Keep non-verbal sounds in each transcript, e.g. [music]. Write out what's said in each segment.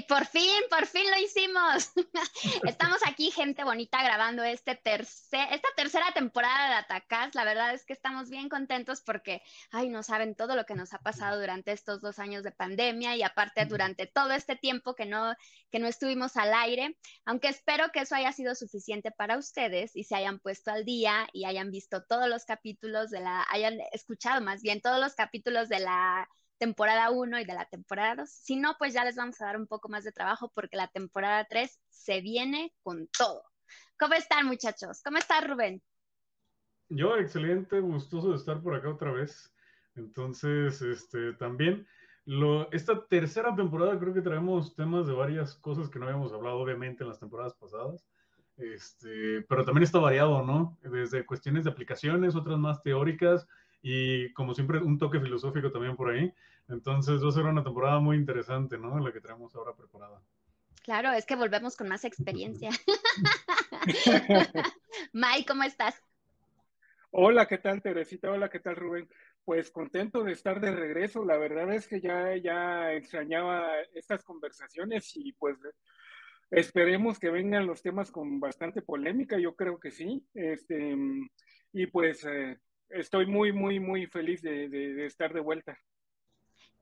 Sí, por fin, por fin lo hicimos. [laughs] Estamos aquí, gente bonita, grabando este tercer, esta tercera temporada de Atacás. La verdad es que estamos bien contentos porque, ay, no saben todo lo que nos ha pasado durante estos dos años de pandemia y aparte durante todo este tiempo que no, que no estuvimos al aire. Aunque espero que eso haya sido suficiente para ustedes y se hayan puesto al día y hayan visto todos los capítulos de la, hayan escuchado más bien todos los capítulos de la temporada 1 y de la temporada 2. Si no, pues ya les vamos a dar un poco más de trabajo porque la temporada 3 se viene con todo. ¿Cómo están, muchachos? ¿Cómo está Rubén? Yo, excelente, gustoso de estar por acá otra vez. Entonces, este, también, lo, esta tercera temporada creo que traemos temas de varias cosas que no habíamos hablado, obviamente, en las temporadas pasadas. Este, pero también está variado, ¿no? Desde cuestiones de aplicaciones, otras más teóricas, y como siempre un toque filosófico también por ahí. Entonces va a ser una temporada muy interesante, ¿no? La que tenemos ahora preparada. Claro, es que volvemos con más experiencia. [laughs] [laughs] May, ¿cómo estás? Hola, ¿qué tal Teresita? Hola, ¿qué tal Rubén? Pues contento de estar de regreso. La verdad es que ya, ya extrañaba estas conversaciones y pues esperemos que vengan los temas con bastante polémica. Yo creo que sí. Este, y pues eh, estoy muy, muy, muy feliz de, estar de vuelta.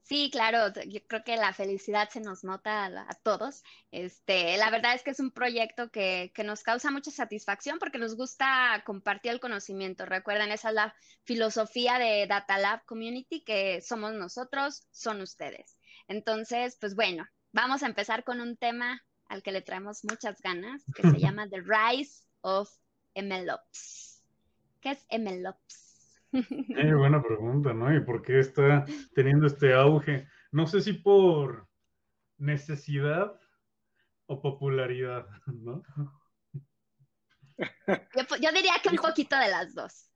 Sí, claro, yo creo que la felicidad se nos nota a, todos. Este, la verdad es que es un proyecto que, que, nos causa mucha satisfacción porque nos gusta compartir el conocimiento. Recuerden, esa es la filosofía de Data Lab Community, que somos nosotros, son ustedes. Entonces, pues bueno, vamos a empezar con un tema al que le traemos muchas ganas, que se [laughs] llama The Rise of MLOps. ¿Qué es MLOps? Eh, buena pregunta, ¿no? ¿Y por qué está teniendo este auge? No sé si por necesidad o popularidad, ¿no? Yo, diría que un poquito de las dos.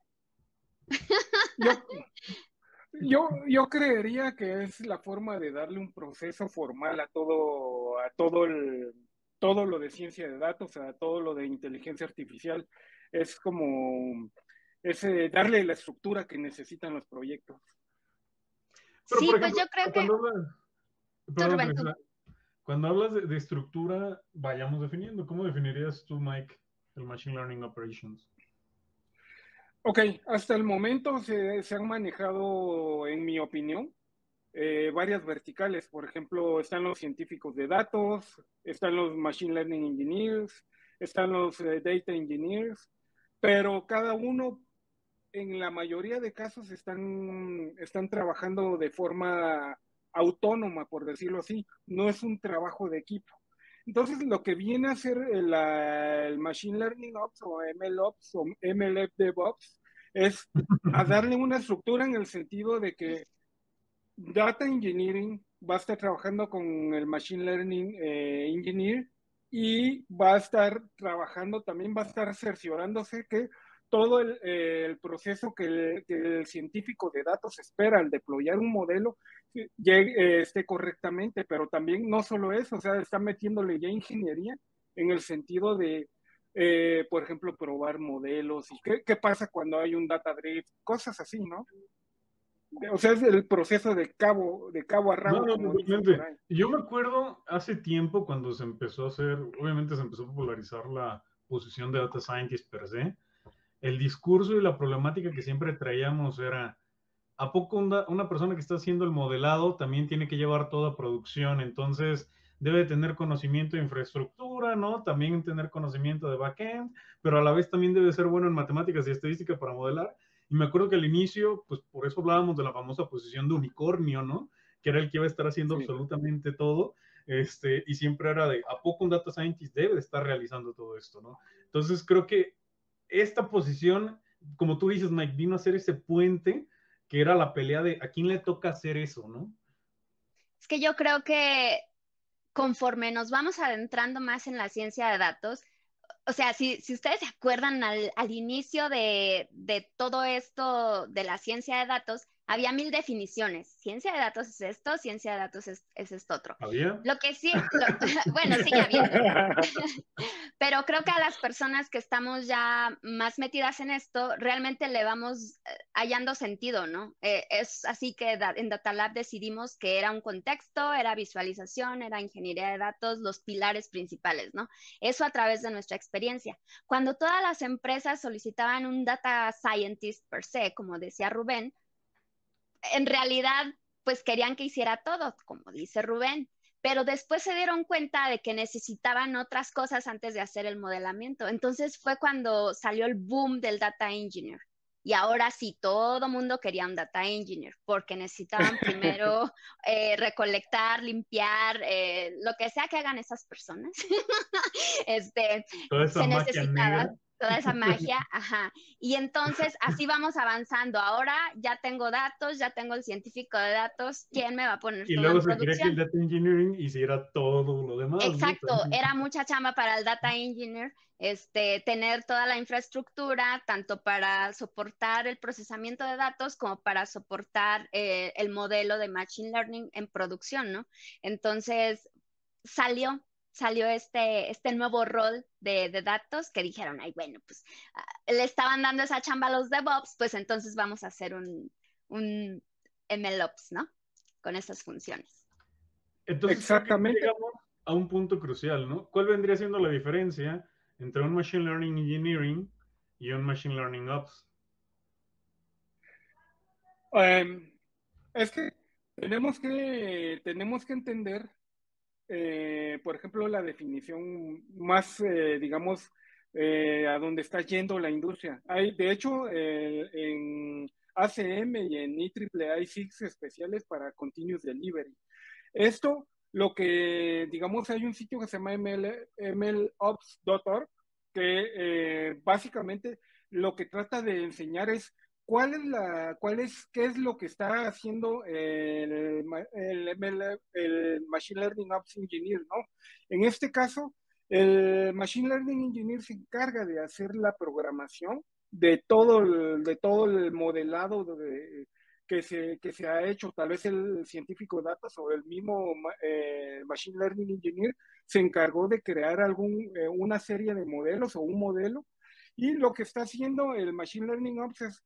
Yo, yo, creería que es la forma de darle un proceso formal a todo, a todo el, todo lo de ciencia de datos, a todo lo de inteligencia artificial. Es como es eh, darle la estructura que necesitan los proyectos. sí, pues yo creo que... cuando hablas de, estructura, vayamos definiendo. ¿Cómo definirías tú, Mike, el Machine Learning Operations? Ok, hasta el momento se, han manejado, en mi opinión, eh, varias verticales. Por ejemplo, están los científicos de datos, están los Machine Learning Engineers, están los eh, Data Engineers, pero cada uno en la mayoría de casos están, están trabajando de forma autónoma, por decirlo así, no es un trabajo de equipo. Entonces, lo que viene a ser el, Machine Learning Ops o MLOps o MLF DevOps es [laughs] a darle una estructura en el sentido de que Data Engineering va a estar trabajando con el Machine Learning eh, Engineer y va a estar trabajando, también va a estar cerciorándose que todo el, eh, proceso que el, científico de datos espera al deployar un modelo llegue, eh, esté correctamente, pero también no solo eso, o sea, está metiéndole ya ingeniería en el sentido de, eh, por ejemplo, probar modelos y qué, pasa cuando hay un data drift, cosas así, ¿no? O sea, es el proceso de cabo, de cabo a rabo. No, Yo me acuerdo hace tiempo cuando se empezó a hacer, obviamente se empezó a popularizar la posición de data scientist per se, el discurso y la problemática que siempre traíamos era, ¿a poco una, persona que está haciendo el modelado también tiene que llevar toda producción? Entonces, debe tener conocimiento de infraestructura, ¿no? También tener conocimiento de backend, pero a la vez también debe ser bueno en matemáticas y estadística para modelar. Y me acuerdo que al inicio, pues por eso hablábamos de la famosa posición de unicornio, ¿no? Que era el que iba a estar haciendo absolutamente todo. Este, y siempre era de, ¿a poco un data scientist debe estar realizando todo esto, ¿no? Entonces creo que esta posición, como tú dices, Mike, vino a ser ese puente que era la pelea de a quién le toca hacer eso, ¿no? Es que yo creo que conforme nos vamos adentrando más en la ciencia de datos, o sea, si, ustedes se acuerdan al, inicio de, de, todo esto de la ciencia de datos, había mil definiciones. Ciencia de datos es esto, ciencia de datos es, esto otro. ¿Había? Lo que sí, [laughs] bueno, sí, había. [laughs] Pero creo que a las personas que estamos ya más metidas en esto, realmente le vamos eh, hallando sentido, ¿no? Eh, es así que en Data Lab decidimos que era un contexto, era visualización, era ingeniería de datos, los pilares principales, ¿no? Eso a través de nuestra experiencia. Cuando todas las empresas solicitaban un data scientist per se, como decía Rubén, en realidad, pues querían que hiciera todo, como dice Rubén, pero después se dieron cuenta de que necesitaban otras cosas antes de hacer el modelamiento. Entonces fue cuando salió el boom del data engineer. Y ahora sí, todo mundo quería un data engineer porque necesitaban [laughs] primero eh, recolectar, limpiar, eh, lo que sea que hagan esas personas. [laughs] este, se necesitaba toda esa magia, [laughs] ajá. Y entonces así vamos avanzando. Ahora ya tengo datos, ya tengo el científico de datos, ¿quién me va a poner Y luego se quería que el data engineering hiciera todo lo demás. Exacto, era mucha chamba para el data engineer, este, tener toda la infraestructura, tanto para soportar el procesamiento de datos como para soportar eh, el modelo de machine learning en producción, ¿no? Entonces salió salió este, este nuevo rol de, datos que dijeron, ay, bueno, pues ah, le estaban dando esa chamba a los DevOps, pues entonces vamos a hacer un, un MLOps, ¿no? Con esas funciones. Entonces, Exactamente. llegamos a un punto crucial, ¿no? ¿Cuál vendría siendo la diferencia entre un Machine Learning Engineering y un Machine Learning Ops? Em, es que tenemos que, tenemos que entender eh, por ejemplo, la definición más, eh, digamos, eh, a donde está yendo la industria. Hay, de hecho, en ACM y en IEEE hay SIGs especiales para Continuous Delivery. Esto, lo que, digamos, hay un sitio que se llama ML, mlops.org, que básicamente lo que trata de enseñar es ¿cuál es la, cuál es, qué es lo que está haciendo el, el, Machine Learning Ops Engineer, ¿no? En este caso, el Machine Learning Engineer se encarga de hacer la programación de todo el, de todo el modelado de, que, se, que se ha hecho. Tal vez el científico datos o el mismo eh, Machine Learning Engineer se encargó de crear algún, eh, una serie de modelos o un modelo. Y lo que está haciendo el Machine Learning Ops es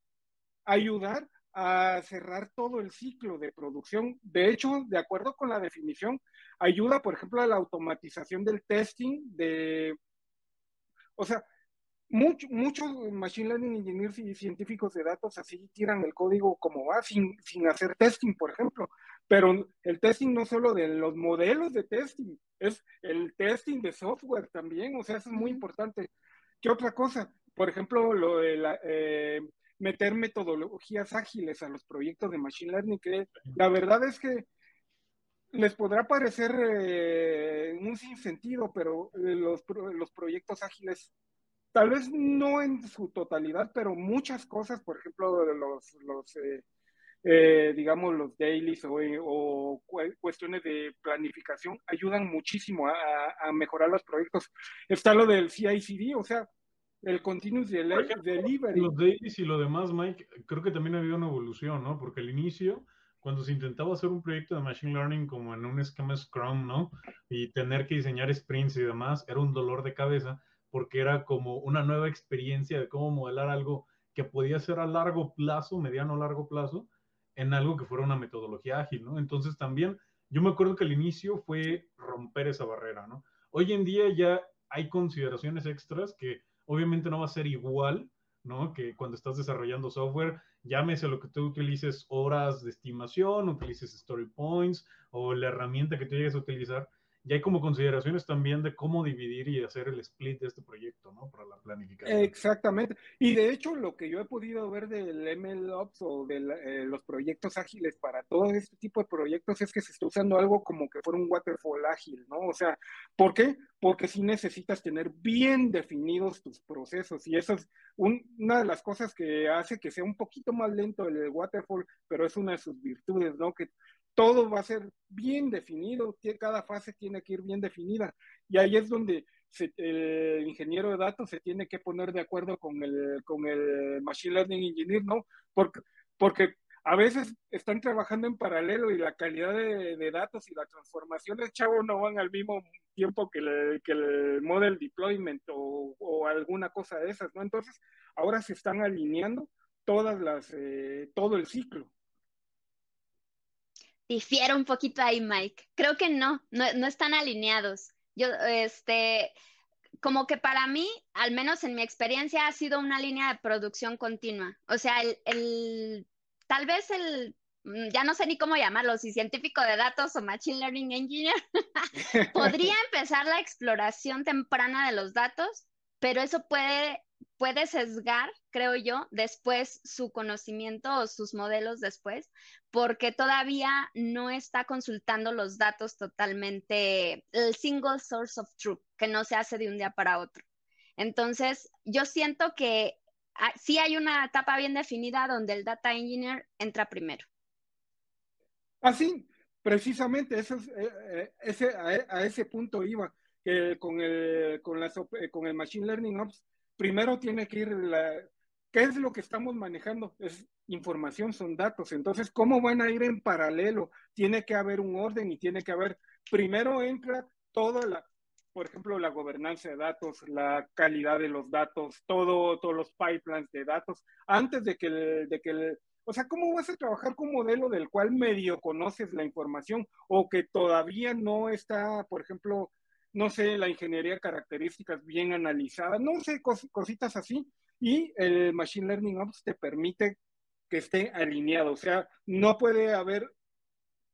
ayudar a cerrar todo el ciclo de producción. De hecho, de acuerdo con la definición, ayuda, por ejemplo, a la automatización del testing de, o sea, muchos machine learning engineers y científicos de datos así tiran el código como va, sin, sin hacer testing, por ejemplo. Pero el testing no solo de los modelos de testing, es el testing de software también, o sea, eso es muy importante. ¿Qué otra cosa? Por ejemplo, lo de la, eh, meter metodologías ágiles a los proyectos de Machine Learning, que la verdad es que les podrá parecer eh, un sinsentido, pero eh, los, los proyectos ágiles, tal vez no en su totalidad, pero muchas cosas, por ejemplo, los, los eh, digamos, los dailies o, cuestiones de planificación ayudan muchísimo a, a, mejorar los proyectos. Está lo del CICD, o sea, el continuous delivery. Los dailies y lo demás, Mike, creo que también ha habido una evolución, ¿no? Porque al inicio, cuando se intentaba hacer un proyecto de Machine Learning como en un esquema Scrum, ¿no? Y tener que diseñar sprints y demás, era un dolor de cabeza porque era como una nueva experiencia de cómo modelar algo que podía ser a largo plazo, mediano o largo plazo, en algo que fuera una metodología ágil, ¿no? Entonces también, yo me acuerdo que al inicio fue romper esa barrera, ¿no? Hoy en día ya hay consideraciones extras que obviamente no va a ser igual, ¿no? Que cuando estás desarrollando software, llámese lo que tú utilices horas de estimación, utilices story points o la herramienta que tú llegues a utilizar, y hay como consideraciones también de cómo dividir y hacer el split de este proyecto, ¿no? Para la planificación. Exactamente. Y de hecho, lo que yo he podido ver del MLOps o de eh, los proyectos ágiles para todo este tipo de proyectos es que se está usando algo como que fuera un waterfall ágil, ¿no? O sea, ¿por qué? Porque sí necesitas tener bien definidos tus procesos y eso es una de las cosas que hace que sea un poquito más lento el waterfall, pero es una de sus virtudes, ¿no? Que todo va a ser bien definido, cada fase tiene que ir bien definida. Y ahí es donde el ingeniero de datos se tiene que poner de acuerdo con el, con el Machine Learning Engineer, ¿no? Porque, porque a veces están trabajando en paralelo y la calidad de, datos y la transformación del chavo no van al mismo tiempo que el, que el model deployment o, alguna cosa de esas, ¿no? Entonces, ahora se están alineando todas las, eh, todo el ciclo. Difiero un poquito ahí, Mike. Creo que no, no, no están alineados. Yo, este, como que para mí, al menos en mi experiencia, ha sido una línea de producción continua. O sea, el tal vez el, mm, ya no sé ni cómo llamarlo, si científico de datos o machine learning engineer, [laughs] podría [laughs] empezar la exploración temprana de los datos, pero eso puede, puede sesgar, creo yo, después su conocimiento o sus modelos después, porque todavía no está consultando los datos totalmente, el single source of truth, que no se hace de un día para otro. Entonces, yo siento que sí hay una etapa bien definida donde el data engineer entra primero. Así, ah, precisamente, eh, eh, ese, a, ese punto iba, que con el, con, eh, el Machine Learning Ops, primero tiene que ir la, ¿qué es lo que estamos manejando? Es información, son datos. Entonces, ¿cómo van a ir en paralelo? Tiene que haber un orden y tiene que haber, primero entra toda la, por ejemplo, la gobernanza de datos, la calidad de los datos, todo, todos los pipelines de datos, antes de que, el, de que el, o sea, ¿cómo vas a trabajar con un modelo del cual medio conoces la información o que todavía no está, por ejemplo, no sé, la ingeniería características bien analizada, no sé, cositas así, y el Machine Learning Ops te permite que esté alineado, o sea, no puede haber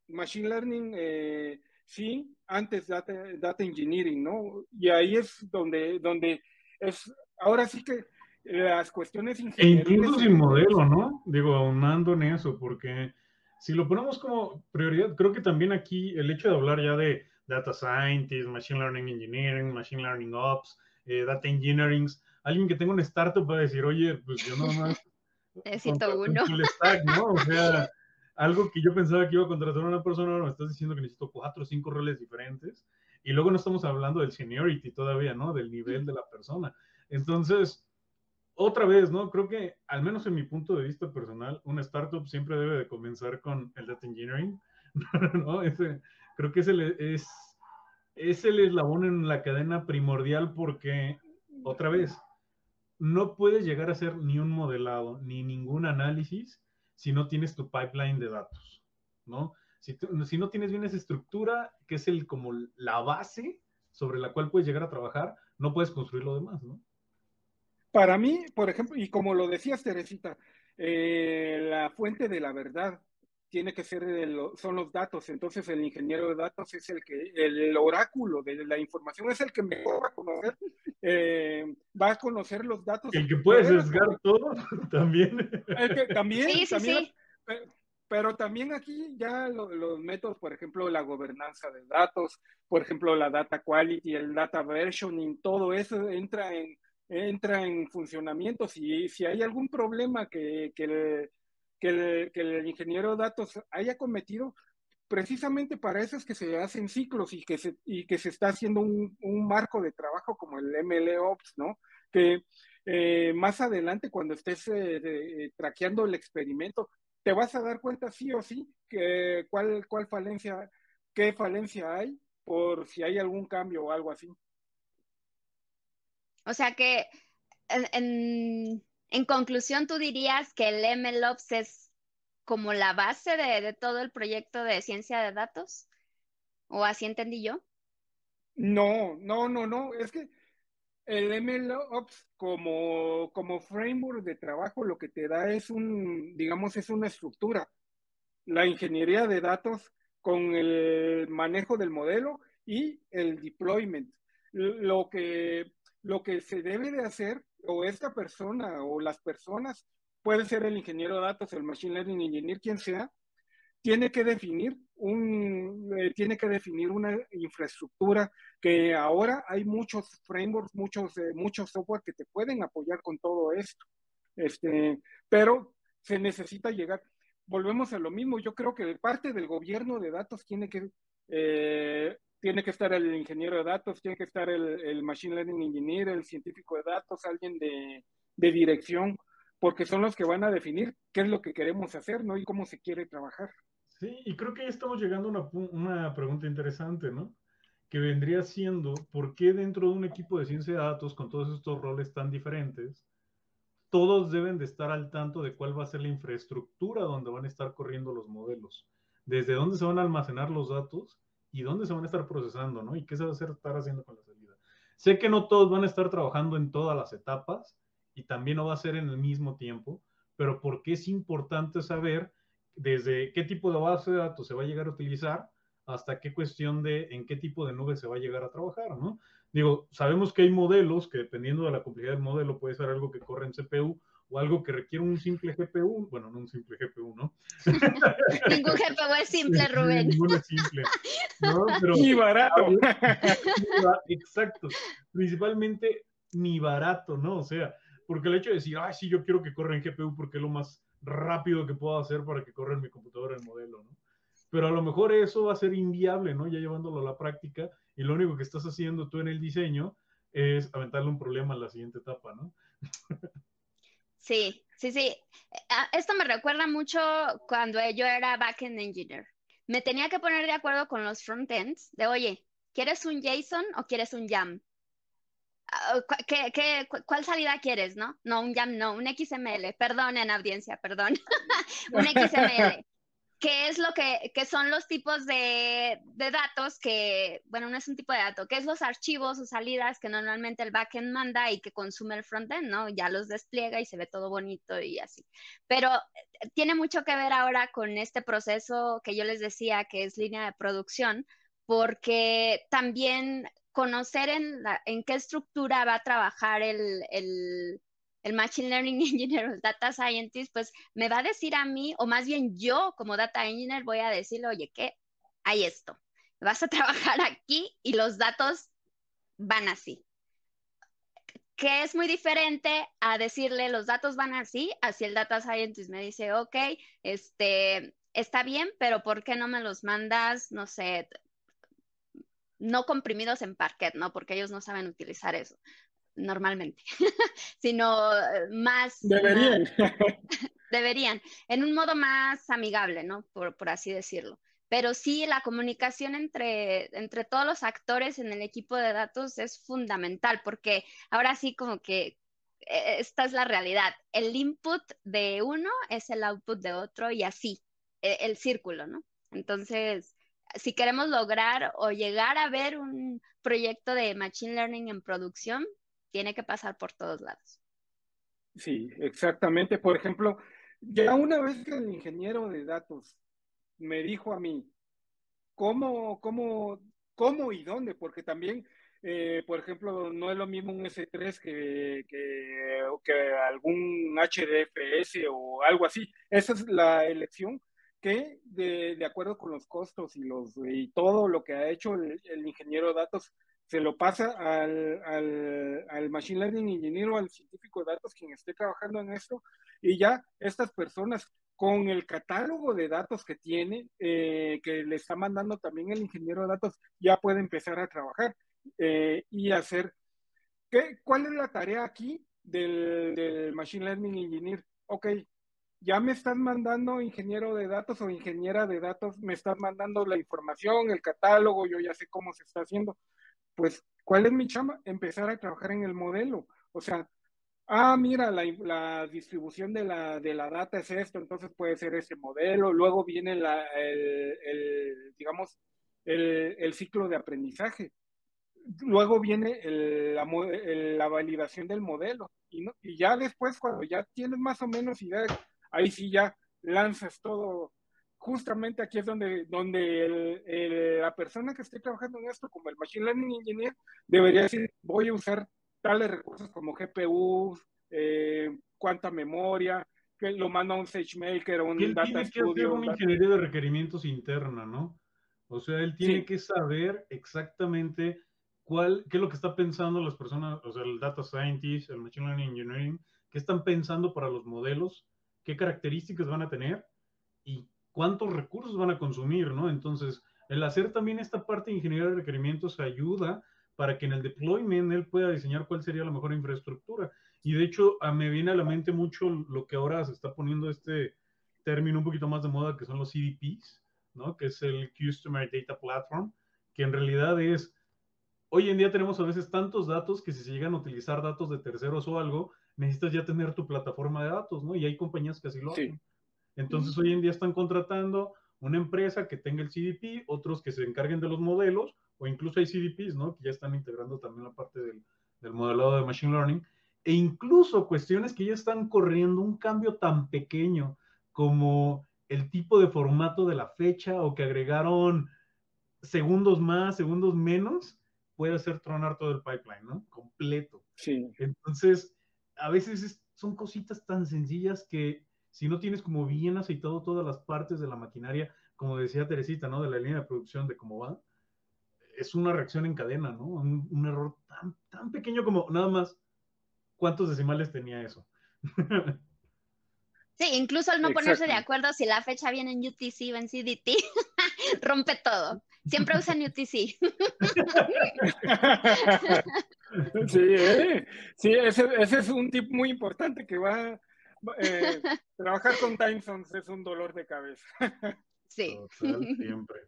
Machine Learning eh, sí, antes data, data engineering, ¿no? Y ahí es donde, donde es, ahora sí que las cuestiones E incluso sin modelo, ¿no? Digo, aunando en eso, porque si lo ponemos como prioridad, creo que también aquí el hecho de hablar ya de data scientist, machine learning engineering, machine learning ops, eh, data engineering, alguien que tenga un startup va a decir, oye, pues yo no más... [laughs] Necesito uno. ¿no? O sea, [laughs] algo que yo pensaba que iba a contratar a una persona, me estás diciendo que necesito cuatro o cinco roles diferentes. Y luego no estamos hablando del seniority todavía, ¿no? Del nivel de la persona. Entonces, otra vez, ¿no? Creo que, al menos en mi punto de vista personal, una startup siempre debe de comenzar con el data engineering, [laughs] ¿no? Ese, creo que es el, es, es el eslabón en la cadena primordial porque, otra vez, no puedes llegar a hacer ni un modelado, ni ningún análisis si no tienes tu pipeline de datos, ¿no? Si, si no tienes bien esa estructura, que es el, como la base sobre la cual puedes llegar a trabajar, no puedes construir lo demás, ¿no? Para mí, por ejemplo, y como lo decías, Teresita, eh, la fuente de la verdad tiene que ser, son los datos. Entonces, el ingeniero de datos es el que, el, oráculo de la información, es el que mejor va a conocer, eh, va a conocer los datos. El que puede sesgar todo, [laughs] también. El que, también, sí, sí, sí. Pero, también aquí ya los métodos, por ejemplo, la gobernanza de datos, por ejemplo, la data quality, el data versioning, todo eso entra en, entra en funcionamiento. Si, si hay algún problema que, que que el, ingeniero de datos haya cometido, precisamente para eso es que se hacen ciclos y que se, y que se está haciendo un, marco de trabajo como el MLOps, ¿no? Que eh, más adelante, cuando estés eh, eh, traqueando el experimento, te vas a dar cuenta sí o sí que cuál, cuál falencia, qué falencia hay por si hay algún cambio o algo así. O sea que en conclusión, tú dirías que el MLOps es como la base de, todo el proyecto de ciencia de datos, o así entendí yo. No, no, no, no, es que el MLOps como, como framework de trabajo lo que te da es un, digamos, es una estructura. La ingeniería de datos con el manejo del modelo y el deployment. Lo que, lo que se debe de hacer o esta persona o las personas, puede ser el ingeniero de datos, el machine learning engineer, quien sea, tiene que definir un, eh, tiene que definir una infraestructura que ahora hay muchos frameworks, muchos, eh, muchos software que te pueden apoyar con todo esto. Este, pero se necesita llegar. Volvemos a lo mismo. Yo creo que parte del gobierno de datos tiene que eh, tiene que estar el ingeniero de datos, tiene que estar el, machine learning engineer, el científico de datos, alguien de, dirección, porque son los que van a definir qué es lo que queremos hacer, ¿no? Y cómo se quiere trabajar. Sí, y creo que ya estamos llegando a una, una pregunta interesante, ¿no? Que vendría siendo, ¿por qué dentro de un equipo de ciencia de datos con todos estos roles tan diferentes, todos deben de estar al tanto de cuál va a ser la infraestructura donde van a estar corriendo los modelos? Desde dónde se van a almacenar los datos y dónde se van a estar procesando, ¿no? Y qué se va a estar haciendo con la salida. Sé que no todos van a estar trabajando en todas las etapas y también no va a ser en el mismo tiempo, pero ¿por qué es importante saber desde qué tipo de base de datos se va a llegar a utilizar hasta qué cuestión de en qué tipo de nube se va a llegar a trabajar, ¿no? Digo, sabemos que hay modelos que dependiendo de la complejidad del modelo puede ser algo que corre en CPU o algo que requiere un simple GPU, bueno, no un simple GPU, ¿no? [laughs] Ningún GPU es simple, Rubén. Ninguno es simple. ¿no? Pero, ni barato. [laughs] Exacto. Principalmente ni barato, ¿no? O sea, porque el hecho de decir, ay, sí, yo quiero que corra en GPU porque es lo más rápido que puedo hacer para que corra en mi computadora el modelo, ¿no? Pero a lo mejor eso va a ser inviable, ¿no? Ya llevándolo a la práctica y lo único que estás haciendo tú en el diseño es aventarle un problema a la siguiente etapa, ¿no? [laughs] Sí, sí, sí. Ah, esto me recuerda mucho cuando yo era backend engineer. Me tenía que poner de acuerdo con los frontends de, oye, ¿quieres un JSON o quieres un YAM? Ah, ¿Qué, qué, cuál salida quieres, no? No, un YAM, no, un XML. Perdón en audiencia, perdón. [laughs] un XML. ¿Qué es lo que, que son los tipos de, de, datos que, bueno, no es un tipo de dato, que es los archivos o salidas que normalmente el backend manda y que consume el frontend, ¿no? Ya los despliega y se ve todo bonito y así. Pero eh, tiene mucho que ver ahora con este proceso que yo les decía que es línea de producción, porque también conocer en, la, en qué estructura va a trabajar el, el Machine Learning [laughs] Engineer o el Data Scientist, pues me va a decir a mí, o más bien yo como Data Engineer voy a decirle, oye, ¿qué? Hay esto. Vas a [laughs] trabajar aquí y los datos van así. Que es muy diferente a decirle los datos van así, así el Data Scientist me dice, ok, este, está bien, pero ¿por qué no me los mandas, no sé, no comprimidos en Parquet, ¿no? Porque ellos no saben utilizar eso normalmente, [laughs] sino eh, más... Deberían. [laughs] deberían, en un modo más amigable, ¿no? Por, por, así decirlo. Pero sí, la comunicación entre, entre todos los actores en el equipo de datos es fundamental, porque ahora sí como que eh, esta es la realidad. El input de uno es el output de otro y así, e, el círculo, ¿no? Entonces, si queremos lograr o llegar a ver un proyecto de Machine Learning en producción, tiene que pasar por todos lados. Sí, exactamente. Por ejemplo, ya una vez que el ingeniero de datos me dijo a mí cómo, cómo, cómo y dónde, porque también, eh, por ejemplo, no es lo mismo un S3 que, que, que, algún HDFS o algo así. Esa es la elección que, de, acuerdo con los costos y, los, y todo lo que ha hecho el ingeniero de datos, se lo pasa al, al, al, Machine Learning ingeniero, al científico de datos, quien esté trabajando en esto, y ya estas personas con el catálogo de datos que tiene, eh, que le está mandando también el ingeniero de datos, ya puede empezar a trabajar eh, y hacer, ¿qué, ¿cuál es la tarea aquí del, del Machine Learning Engineer? Ok, ya me están mandando ingeniero de datos o ingeniera de datos, me están mandando la información, el catálogo, yo ya sé cómo se está haciendo pues, ¿cuál es mi chamba? Empezar a trabajar en el modelo. O sea, ah, mira, la, distribución de la, de la data es esto, entonces puede ser ese modelo. Luego viene la, el, digamos, el, ciclo de aprendizaje. Luego viene la, la, validación del modelo. Y, y ya después, cuando ya tienes más o menos idea, ahí sí ya lanzas todo, justamente aquí es donde, donde la persona que esté trabajando en esto, como el Machine Learning Engineer, debería decir, voy a usar tales recursos como GPU, eh, cuánta memoria, que lo manda a un SageMaker o un él Data tiene Studio. Que hacer una ingeniería de requerimientos interna, ¿no? O sea, él tiene sí. que saber exactamente cuál, qué es lo que está pensando las personas, o sea, el Data Scientist, el Machine Learning Engineering, qué están pensando para los modelos, qué características van a tener y cuántos recursos van a consumir, ¿no? Entonces, el hacer también esta parte de ingeniería de requerimientos ayuda para que en el deployment él pueda diseñar cuál sería la mejor infraestructura. Y de hecho, me viene a la mente mucho lo que ahora se está poniendo este término un poquito más de moda, que son los CDPs, ¿no? Que es el Customer Data Platform, que en realidad es, hoy en día tenemos a veces tantos datos que si se llegan a utilizar datos de terceros o algo, necesitas ya tener tu plataforma de datos, ¿no? Y hay compañías que así lo hacen. Entonces, hoy en día están contratando una empresa que tenga el CDP, otros que se encarguen de los modelos, o incluso hay CDPs, ¿no? Que ya están integrando también la parte del, del modelado de Machine Learning, e incluso cuestiones que ya están corriendo un cambio tan pequeño como el tipo de formato de la fecha o que agregaron segundos más, segundos menos, puede hacer tronar todo el pipeline, ¿no? Completo. Sí. Entonces, a veces son cositas tan sencillas que si no tienes como bien aceitado todas las partes de la maquinaria, como decía Teresita, ¿no? De la línea de producción, de cómo va, es una reacción en cadena, ¿no? Un, error tan, tan pequeño como nada más, ¿cuántos decimales tenía eso? [laughs] Sí, incluso al no ponerse de acuerdo si la fecha viene en UTC o en CDT, [laughs] rompe todo. Siempre usan UTC. [laughs] sí, ¿eh? sí ese, ese, es un tip muy importante que va eh, [laughs] trabajar con time zones es un dolor de cabeza. [laughs] Sí. [laughs] siempre.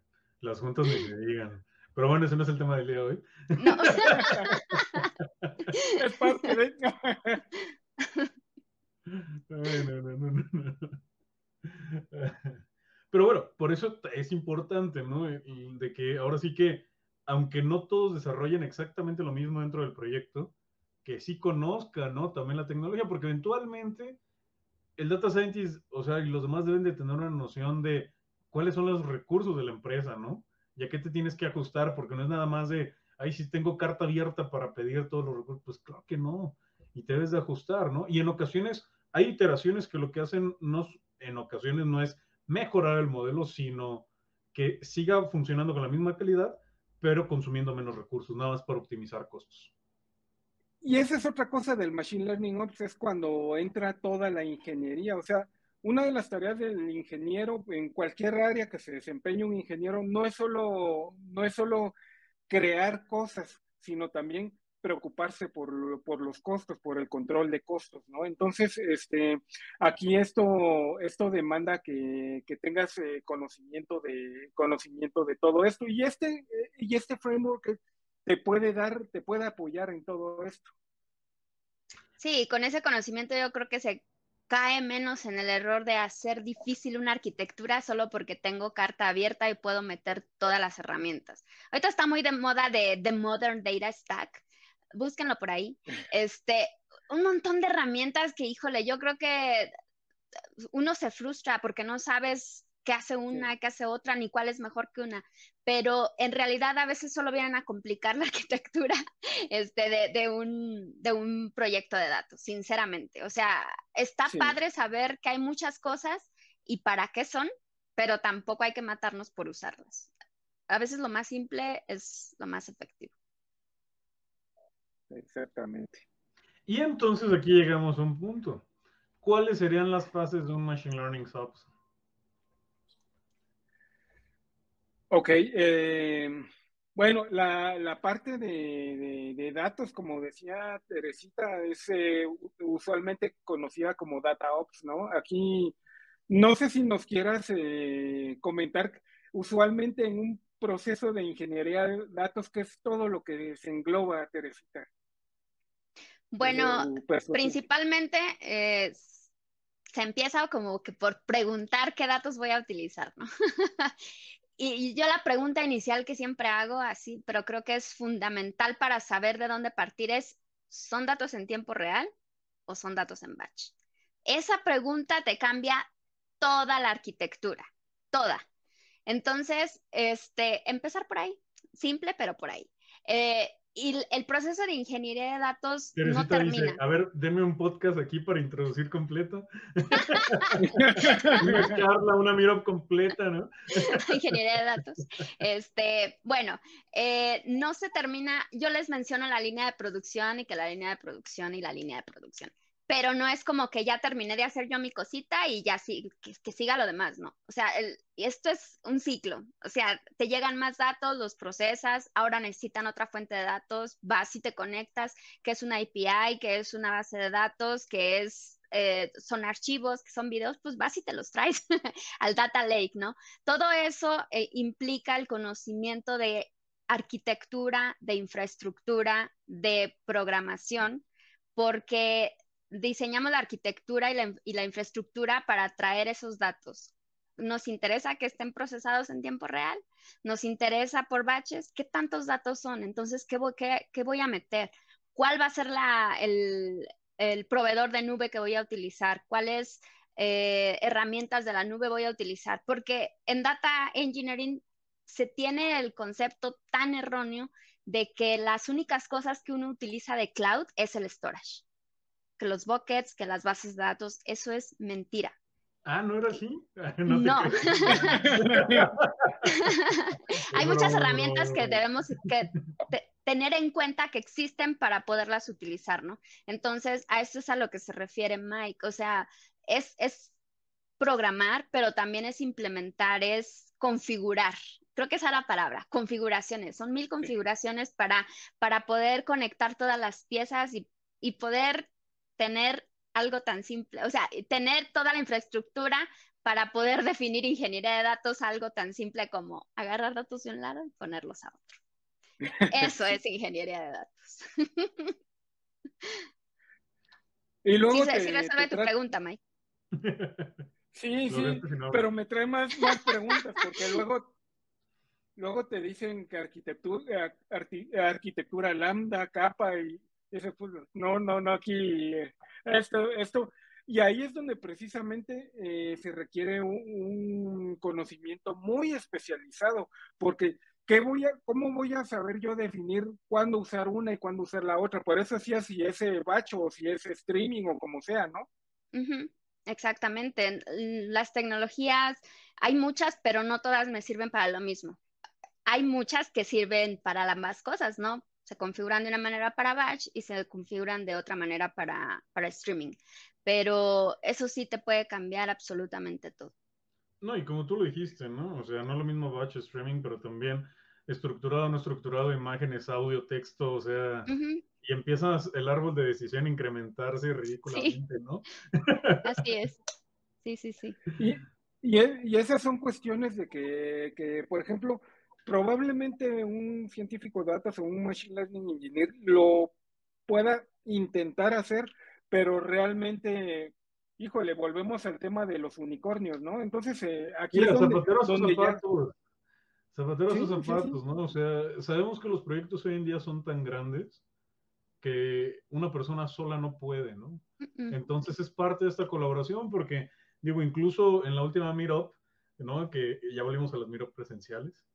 Las juntas ni se digan. Pero bueno, ese no es el tema del día de hoy. No. es parte de. no, no, no, no, Pero bueno, por eso es importante, ¿no? De que ahora sí que, aunque no todos desarrollen exactamente lo mismo dentro del proyecto, que sí conozcan, ¿no? También la tecnología, porque eventualmente el data scientist, o sea, y los demás deben de tener una noción de cuáles son los recursos de la empresa, ¿no? Ya que te tienes que ajustar, porque no es nada más de, ahí sí tengo carta abierta para pedir todos los recursos, pues claro que no, y te debes de ajustar, ¿no? Y en ocasiones hay iteraciones que lo que hacen no, en ocasiones no es mejorar el modelo, sino que siga funcionando con la misma calidad, pero consumiendo menos recursos, nada más para optimizar costos. Y esa es otra cosa del Machine Learning Ops, es cuando entra toda la ingeniería. O sea, una de las tareas del ingeniero en cualquier área que se desempeñe un ingeniero no es solo, no es solo crear cosas, sino también preocuparse por, los costos, por el control de costos, ¿no? Entonces, este, aquí esto, esto demanda que, tengas eh, conocimiento, de, conocimiento de todo esto y este, y este framework te puede dar, te puede apoyar en todo esto. Sí, con ese conocimiento yo creo que se cae menos en el error de hacer difícil una arquitectura solo porque tengo carta abierta y puedo meter todas las herramientas. Ahorita está muy de moda de, de Modern Data Stack. Búsquenlo por ahí. [laughs] Este, un montón de herramientas que, híjole, yo creo que uno se frustra porque no sabes qué hace una, qué hace otra, ni cuál es mejor que una. Pero en realidad a veces solo vienen a complicar la [laughs] arquitectura este, de, un, de un proyecto de datos, sinceramente. O sea, está padre saber que hay muchas cosas y para qué son, pero tampoco hay que matarnos por usarlas. A veces lo más simple es lo más efectivo. Exactamente. Y entonces aquí llegamos a un punto. ¿Cuáles serían las fases de un Machine Learning Ops? Ok, eh, bueno, la, parte de, datos, como decía Teresita, es eh, usualmente conocida como Data Ops, ¿no? Aquí, no sé si nos quieras eh, comentar, usualmente en un proceso de ingeniería de datos, ¿qué es todo lo que se engloba, Teresita? Bueno, principalmente se empieza como que por preguntar qué datos voy a utilizar, ¿no? [laughs] Y, yo la pregunta inicial que siempre hago así, pero creo que es fundamental para saber de dónde partir es, ¿son datos en tiempo real o son datos en batch? Esa pregunta te cambia toda la arquitectura, toda. Entonces, este, empezar por ahí, simple, pero por ahí. Eh, y el proceso de ingeniería de datos no termina. a ver, denme un podcast aquí para introducir completo. [laughs] [laughs] una charla, una mira completa, ¿no? [laughs] ingeniería de datos. Este, bueno, eh, no se termina, yo les menciono la línea de producción y que la línea de producción y la línea de producción. Pero no es como que ya terminé de hacer yo mi cosita y ya sí, que, siga lo demás, no. O sea, esto es un ciclo, o sea, te llegan más datos, los procesas, ahora necesitan otra fuente de datos, vas y te conectas, que es una API, que es una base de datos, que es, eh, son archivos, que son videos, pues vas y te los traes [laughs] al data lake, ¿no? Todo eso eh, implica el conocimiento de arquitectura, de infraestructura, de programación, porque diseñamos la arquitectura y la, infraestructura para traer esos datos. Nos interesa que estén procesados en tiempo real, nos interesa por batches, qué tantos datos son, entonces, ¿qué voy, a meter? ¿Cuál va a ser la, el, proveedor de nube que voy a utilizar? ¿Cuáles eh, herramientas de la nube voy a utilizar? Porque en Data Engineering se tiene el concepto tan erróneo de que las únicas cosas que uno utiliza de cloud es el storage que los buckets, que las bases de datos, eso es mentira. Ah, ¿no era así? [laughs] No. [laughs] Hay muchas herramientas que debemos que tener en cuenta que existen para poderlas utilizar, ¿no? Entonces, a eso es a lo que se refiere Mike. O sea, es, es programar, pero también es implementar, es configurar. Creo que esa es la palabra, configuraciones. Son mil configuraciones para, para poder conectar todas las piezas y, y poder tener algo tan simple, o sea, tener toda la infraestructura para poder [laughs] definir ingeniería de datos, algo tan simple como agarrar datos de un lado y ponerlos a otro. Eso [laughs] es ingeniería de datos. [laughs] y luego sí, sí resuelve tu pregunta, Mike. Sí, sí, pero me trae más, más preguntas porque luego, luego te dicen que arquitectura, arquitectura lambda, capa y pues, no, no, no, aquí, eh, esto, esto, y ahí es donde precisamente eh, se requiere un, conocimiento muy especializado, porque ¿qué voy a, ¿cómo voy a saber yo definir cuándo usar una y cuándo usar la otra? Por eso hacía si es bacho o si es streaming o como sea, ¿no? Exactamente. Las tecnologías, hay muchas, pero no todas me sirven para lo mismo. Hay muchas que sirven para ambas cosas, ¿no? Se configuran de una manera para batch y se configuran de otra manera para, para streaming. Pero eso sí te puede cambiar absolutamente todo. No, y como tú lo dijiste, ¿no? O sea, no lo mismo batch streaming, pero también estructurado, no estructurado, imágenes, audio, texto, o sea, y empiezas el árbol de decisión a incrementarse ridículamente, ¿no? [laughs] Así es. Sí, sí, sí. Y, y, esas son cuestiones de que, que, por ejemplo, probablemente un científico de datos o un machine learning engineer lo pueda intentar hacer, pero realmente, híjole, volvemos al tema de los unicornios, ¿no? Entonces, eh, aquí es donde, zapateros zapatos. Zapateros zapatos, ¿no? O sea, sabemos que los proyectos hoy en día son tan grandes que una persona sola no puede, ¿no? Entonces es parte de esta colaboración porque, digo, incluso en la última Meetup, ¿no? Que ya volvimos a las Meetup presenciales,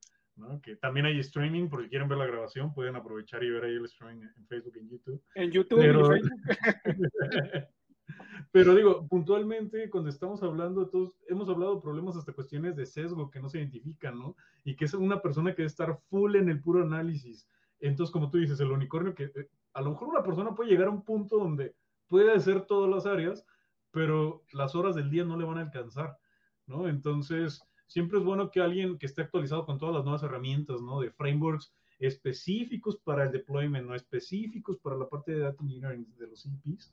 que también hay streaming, porque quieren ver la grabación, pueden aprovechar y ver ahí el streaming en Facebook en YouTube. En YouTube Pero... Facebook. [laughs] Pero digo, puntualmente, cuando estamos hablando todos, hemos hablado de problemas hasta cuestiones de sesgo que no se identifican, ¿no? Y que es una persona que debe estar full en el puro análisis. Entonces, como tú dices, el unicornio que eh, a lo mejor una persona puede llegar a un punto donde puede hacer todas las áreas, pero las horas del día no le van a alcanzar, ¿no? Entonces, siempre es bueno que alguien que esté actualizado con todas las nuevas herramientas, ¿no? De frameworks específicos para el deployment, no específicos para la parte de data engineering de los EPs,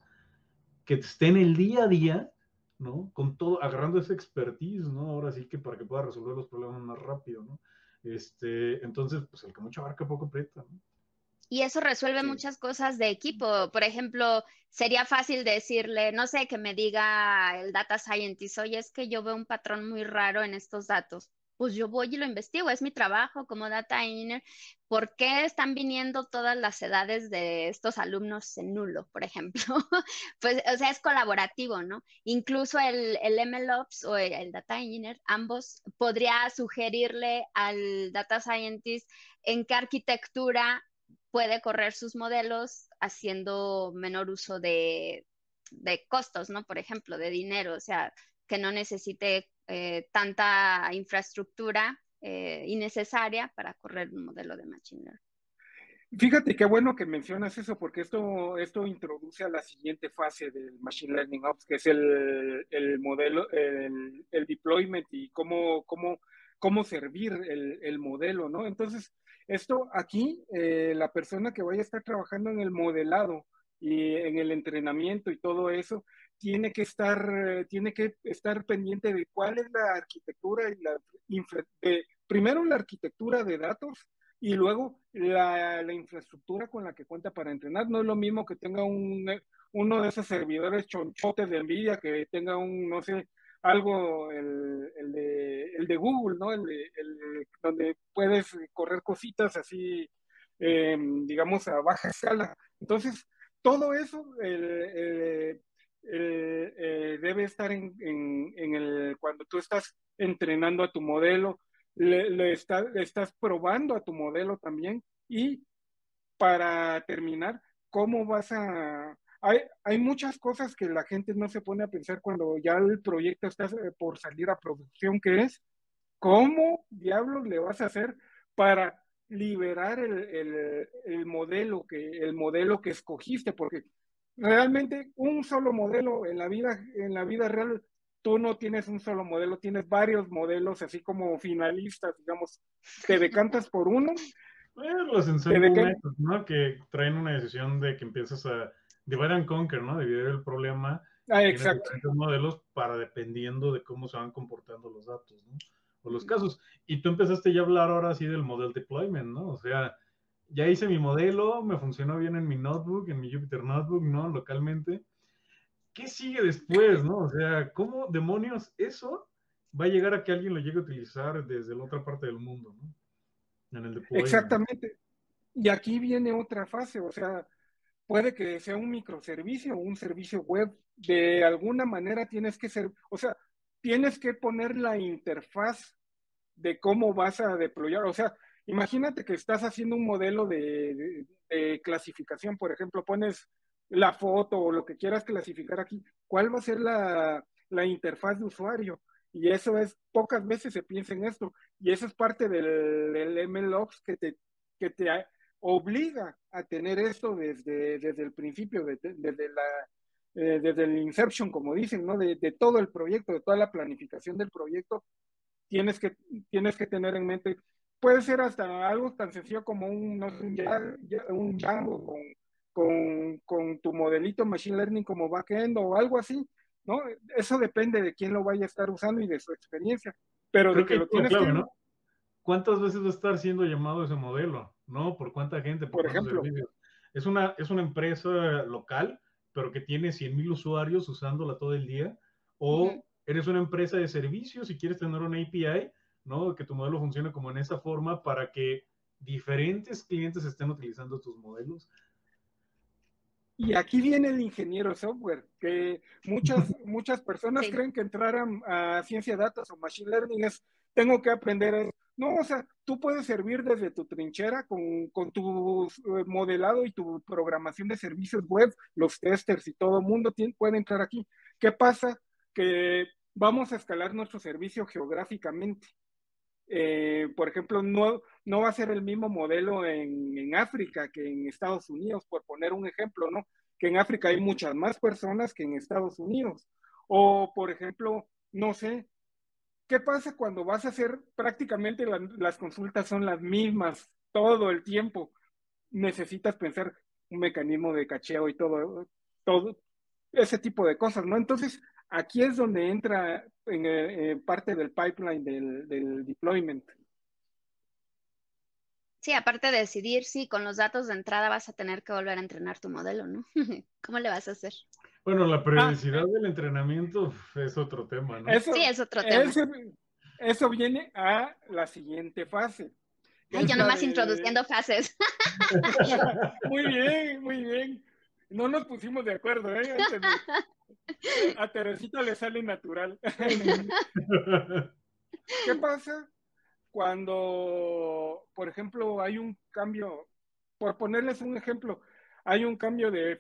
que estén el día a día, ¿no? Con todo, agarrando esa expertise, ¿no? Ahora sí que para que pueda resolver los problemas más rápido, ¿no? Este, entonces, pues el que mucho abarca poco aprieta, ¿no? Y eso resuelve muchas cosas de equipo. Por ejemplo, sería fácil decirle, no sé, que me diga el data scientist, oye, es que yo veo un patrón muy raro en estos datos. Pues yo voy y lo investigo, es mi trabajo como data engineer. ¿Por qué están viniendo todas las edades de estos alumnos en nulo, por ejemplo? [laughs] pues, o sea, es colaborativo, ¿no? Incluso el, el MLOps o el data engineer, ambos podría sugerirle al data scientist en qué arquitectura puede correr sus modelos haciendo menor uso de, costos, ¿no? Por ejemplo, de dinero, o sea, que no necesite eh, tanta infraestructura eh, innecesaria para correr un modelo de machine learning. Fíjate qué bueno que mencionas eso, porque esto, esto introduce a la siguiente fase del Machine Learning Ops, que es el, el modelo, el, el, deployment y cómo, cómo, cómo servir el, el modelo, ¿no? Entonces, esto aquí, eh, la persona que vaya a estar trabajando en el modelado y en el entrenamiento y todo eso, tiene que estar, tiene que estar pendiente de cuál es la arquitectura y la, primero la arquitectura de datos y luego la, la, infraestructura con la que cuenta para entrenar. No es lo mismo que tenga un, uno de esos servidores chonchotes de NVIDIA, que tenga un, no sé, algo, el, el, de, el de, Google, ¿no? El, de, el donde puedes correr cositas así, eh, digamos, a baja escala. Entonces, todo eso eh, debe estar en, en, en, el, cuando tú estás entrenando a tu modelo, le, le, estás probando a tu modelo también y para terminar, ¿cómo vas a... Hay, hay, muchas cosas que la gente no se pone a pensar cuando ya el proyecto está eh, por salir a producción, que es, ¿cómo diablos le vas a hacer para liberar el, el, el, modelo que, el modelo que escogiste? Porque realmente un solo modelo en la vida, en la vida real tú no tienes un solo modelo, tienes varios modelos, así como finalistas, digamos, te decantas por uno. Bueno, los ensayos, ¿no? Que traen una decisión de que empiezas a divide and conquer, ¿no? Dividir el problema. Ah, exacto. modelos para dependiendo de cómo se van comportando los datos, ¿no? O los casos. Y tú empezaste ya a hablar ahora sí del model deployment, ¿no? O sea, ya hice mi modelo, me funcionó bien en mi notebook, en mi Jupyter Notebook, ¿no? Localmente ¿qué sigue después, no? O sea, ¿cómo demonios eso va a llegar a que alguien lo llegue a utilizar desde la otra parte del mundo, ¿no? En el Exactamente. Y aquí viene otra fase, o sea, puede que sea un microservicio o un servicio web, de alguna manera tienes que ser, o sea, tienes que poner la interfaz de cómo vas a deployar, o sea, imagínate que estás haciendo un modelo de, clasificación, por ejemplo, pones la foto o lo que quieras clasificar aquí, ¿cuál va a ser la, la interfaz de usuario? Y eso es, pocas veces se piensa en esto. Y eso es parte del, del que te, que te obliga a tener esto desde, desde el principio, desde, desde la, eh, desde el inception, como dicen, ¿no? De, de, todo el proyecto, de toda la planificación del proyecto, tienes que, tienes que tener en mente, puede ser hasta algo tan sencillo como un, no sé, un Django con con, con, tu modelito Machine Learning como backend o algo así, ¿no? Eso depende de quién lo vaya a estar usando y de su experiencia, pero de que, lo tienes claro, que... ¿no? ¿Cuántas veces va a estar siendo llamado ese modelo? ¿No? ¿Por cuánta gente? Por, por ejemplo. Es una, es una empresa local, pero que tiene 100 mil usuarios usándola todo el día, o uh -huh. eres una empresa de servicios y quieres tener una API, ¿no? Que tu modelo funcione como en esa forma para que diferentes clientes estén utilizando tus modelos y aquí viene el ingeniero software, que muchas, [laughs] muchas personas sí. creen que entrar a, a, ciencia de datos o machine learning es, tengo que aprender eso. No, o sea, tú puedes servir desde tu trinchera con, con tu eh, modelado y tu programación de servicios web, los testers y todo el mundo puede entrar aquí. ¿Qué pasa? Que vamos a escalar nuestro servicio geográficamente. Eh, por ejemplo, no, no va a ser el mismo modelo en, en, África que en Estados Unidos, por poner un ejemplo, ¿no? Que en África hay muchas más personas que en Estados Unidos. O, por ejemplo, no sé, ¿qué pasa cuando vas a hacer prácticamente la, las consultas son las mismas todo el tiempo? Necesitas pensar un mecanismo de cacheo y todo, todo ese tipo de cosas, ¿no? Entonces, aquí es donde entra en, eh, parte del pipeline del, deployment. Sí, aparte de decidir si con los datos de entrada vas a tener que volver a entrenar tu modelo, ¿no? [laughs] ¿Cómo le vas a hacer? Bueno, la periodicidad ah. del entrenamiento es otro tema, ¿no? Eso, sí, es otro tema. Eso, eso viene a la siguiente fase. Ay, yo nomás de... introduciendo fases. [laughs] muy bien, muy bien. No nos pusimos de acuerdo, ¿eh? Antes de... [laughs] A Teresita le sale natural. [laughs] ¿Qué pasa cuando, por ejemplo, hay un cambio, por ponerles un ejemplo, hay un cambio de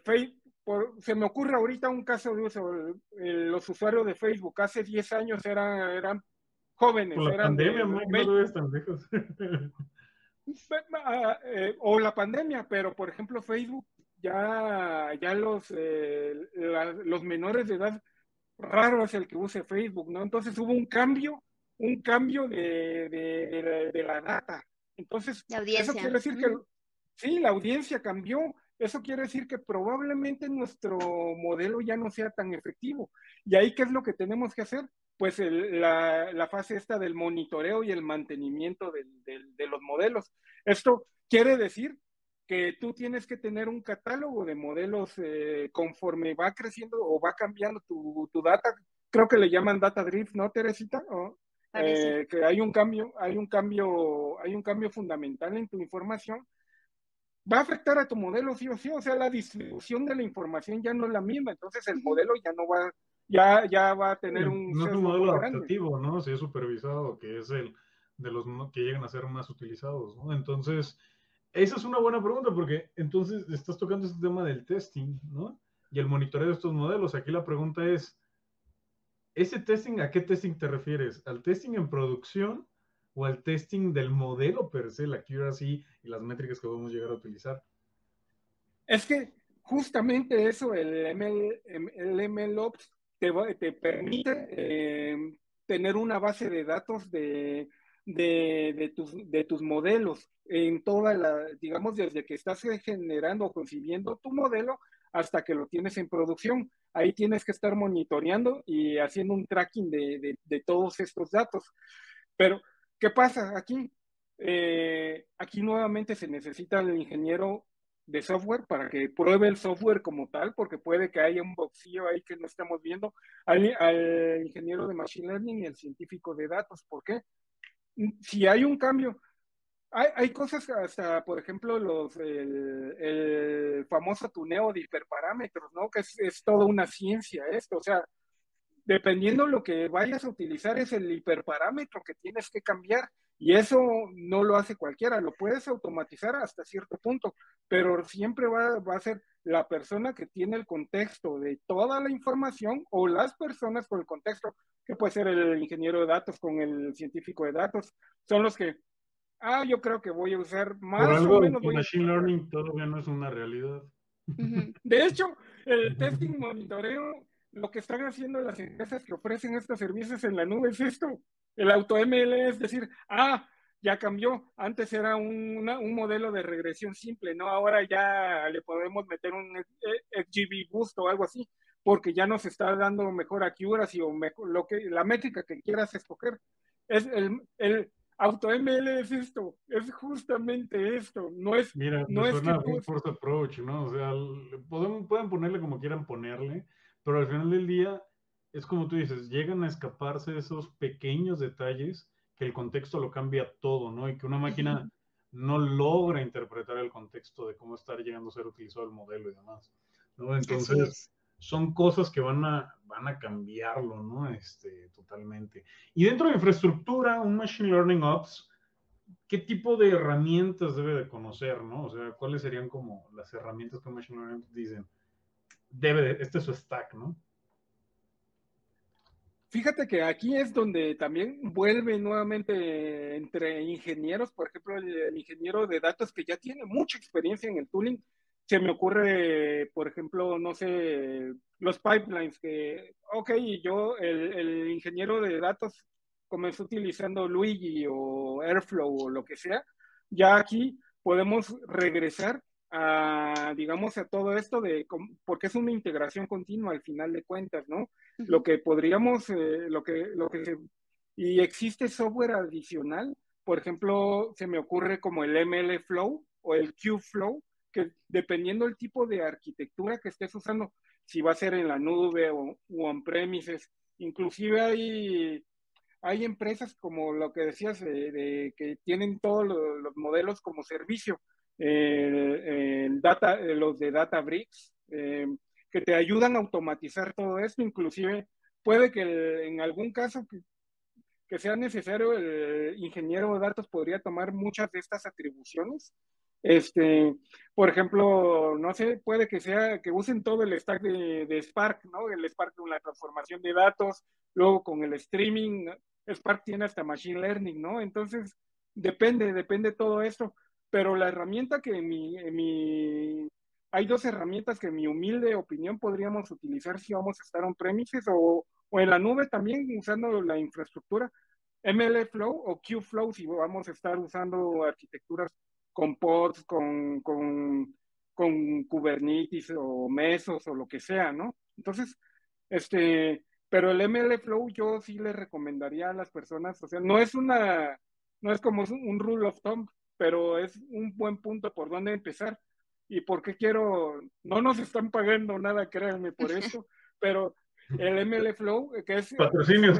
Facebook, se me ocurre ahorita un caso de uso, los usuarios de Facebook hace 10 años eran, eran jóvenes. Por la eran pandemia, de, no tan lejos. [laughs] Ah, eh, o la pandemia, pero por ejemplo Facebook, ya, ya los, eh, los menores de edad, raro es el que use Facebook, ¿no? Entonces hubo un cambio, un cambio de, de, la data. Entonces, eso quiere decir que, sí, la audiencia cambió. Eso quiere decir que probablemente nuestro modelo ya no sea tan efectivo. ¿Y ahí qué es lo que tenemos que hacer? Pues la, la, fase esta del monitoreo y el mantenimiento de los modelos. Esto quiere decir que tú tienes que tener un catálogo de modelos eh, conforme va creciendo o va cambiando tu, tu, data. Creo que le llaman data drift, ¿no, Teresita? Eh, que hay un cambio, hay un cambio, hay un cambio fundamental en tu información va a afectar a tu modelo sí o sí, o sea, la distribución de la información ya no es la misma, entonces el modelo ya no va, ya, ya va a tener un... No es un modelo adaptativo, ¿no? Si es supervisado, que es el de los que llegan a ser más utilizados, ¿no? Entonces, esa es una buena pregunta, porque entonces estás tocando este tema del testing, ¿no? Y el monitoreo de estos modelos. Aquí la pregunta es, ¿ese testing a qué testing te refieres? ¿Al testing en producción o al testing del modelo per se, la accuracy y las métricas que podemos llegar a utilizar. Es que justamente eso, el, ML, el MLOps te, te permite eh, tener una base de datos de, de, de, tus, de tus modelos en toda la, digamos, desde que estás generando o concibiendo tu modelo hasta que lo tienes en producción. Ahí tienes que estar monitoreando y haciendo un tracking de, de todos estos datos. Pero ¿Qué pasa aquí? Eh, aquí nuevamente se necesita el ingeniero de software para que pruebe el software como tal, porque puede que haya un boxillo ahí que no estamos viendo, al, ingeniero de Machine Learning y el científico de datos. ¿Por qué? Si hay un cambio, hay, cosas hasta, por ejemplo, los, el, famoso tuneo de hiperparámetros, ¿no? Que es, es toda una ciencia esto, o sea, dependiendo lo que vayas a utilizar es el hiperparámetro que tienes que cambiar y eso no lo hace cualquiera, lo puedes automatizar hasta cierto punto, pero siempre va, a ser la persona que tiene el contexto de toda la información o las personas con el contexto, que puede ser el ingeniero de datos con el científico de datos, son los que, ah, yo creo que voy a usar más o menos. Machine Learning todavía no es una realidad. De hecho, el testing monitoreo lo que están haciendo las empresas que ofrecen estos servicios en la nube es esto. El AutoML es decir, ah, ya cambió. Antes era un, modelo de regresión simple, ¿no? Ahora ya le podemos meter un XGB boost o algo así, porque ya nos está dando mejor accuracy o mejor, lo que, la métrica que quieras escoger. Es el, el AutoML es esto, es justamente esto. No es, Mira, no es que force approach, ¿no? O sea, pueden, pueden ponerle como quieran ponerle pero al final del día, es como tú dices, llegan a escaparse esos pequeños detalles que el contexto lo cambia todo, ¿no? Y que una máquina no logra interpretar el contexto de cómo estar llegando a ser utilizado el modelo y demás, ¿no? Entonces, son cosas que van a, van a cambiarlo, ¿no? Este, totalmente. Y dentro de infraestructura, un Machine Learning Ops, ¿qué tipo de herramientas debe de conocer, ¿no? O sea, ¿cuáles serían como las herramientas que un Machine Learning Ops dicen? Debe, este es su stack, ¿no? Fíjate que aquí es donde también vuelve nuevamente entre ingenieros, por ejemplo, el, ingeniero de datos que ya tiene mucha experiencia en el tooling. Se me ocurre, por ejemplo, no sé, los pipelines que, ok, yo, el ingeniero de datos comenzó utilizando Luigi o Airflow o lo que sea, ya aquí podemos regresar a, digamos, a todo esto de, porque es una integración continua al final de cuentas, ¿no? Lo que podríamos, eh, lo que, lo que y existe software adicional, por ejemplo, se me ocurre como el ML Flow o el Q Flow, que dependiendo del tipo de arquitectura que estés usando, si va a ser en la nube o, on-premises, inclusive hay, hay empresas como lo que decías, de, que tienen todos los modelos como servicio, data, los de Databricks, eh, que te ayudan a automatizar todo esto, inclusive puede que en algún caso que, sea necesario, el ingeniero de datos podría tomar muchas de estas atribuciones. Este, por ejemplo, no sé, puede que sea que usen todo el stack de, de Spark, ¿no? El Spark con la transformación de datos, luego con el streaming, Spark tiene hasta Machine Learning, ¿no? Entonces, depende, depende todo esto, pero la herramienta que mi, mi, hay dos herramientas que en mi humilde opinión podríamos utilizar si vamos a estar on premises o, o en la nube también usando la infraestructura, MLflow o Qflow si vamos a estar usando arquitecturas con pods, con, con, con Kubernetes o Mesos o lo que sea, ¿no? Entonces, este, pero el MLflow yo sí le recomendaría a las personas, o sea, no es una, no es como un rule of thumb, pero es un buen punto por donde empezar. ¿Y por qué quiero? No nos están pagando nada, créanme por [laughs] eso, pero el ML Flow, que es... Patrocinios.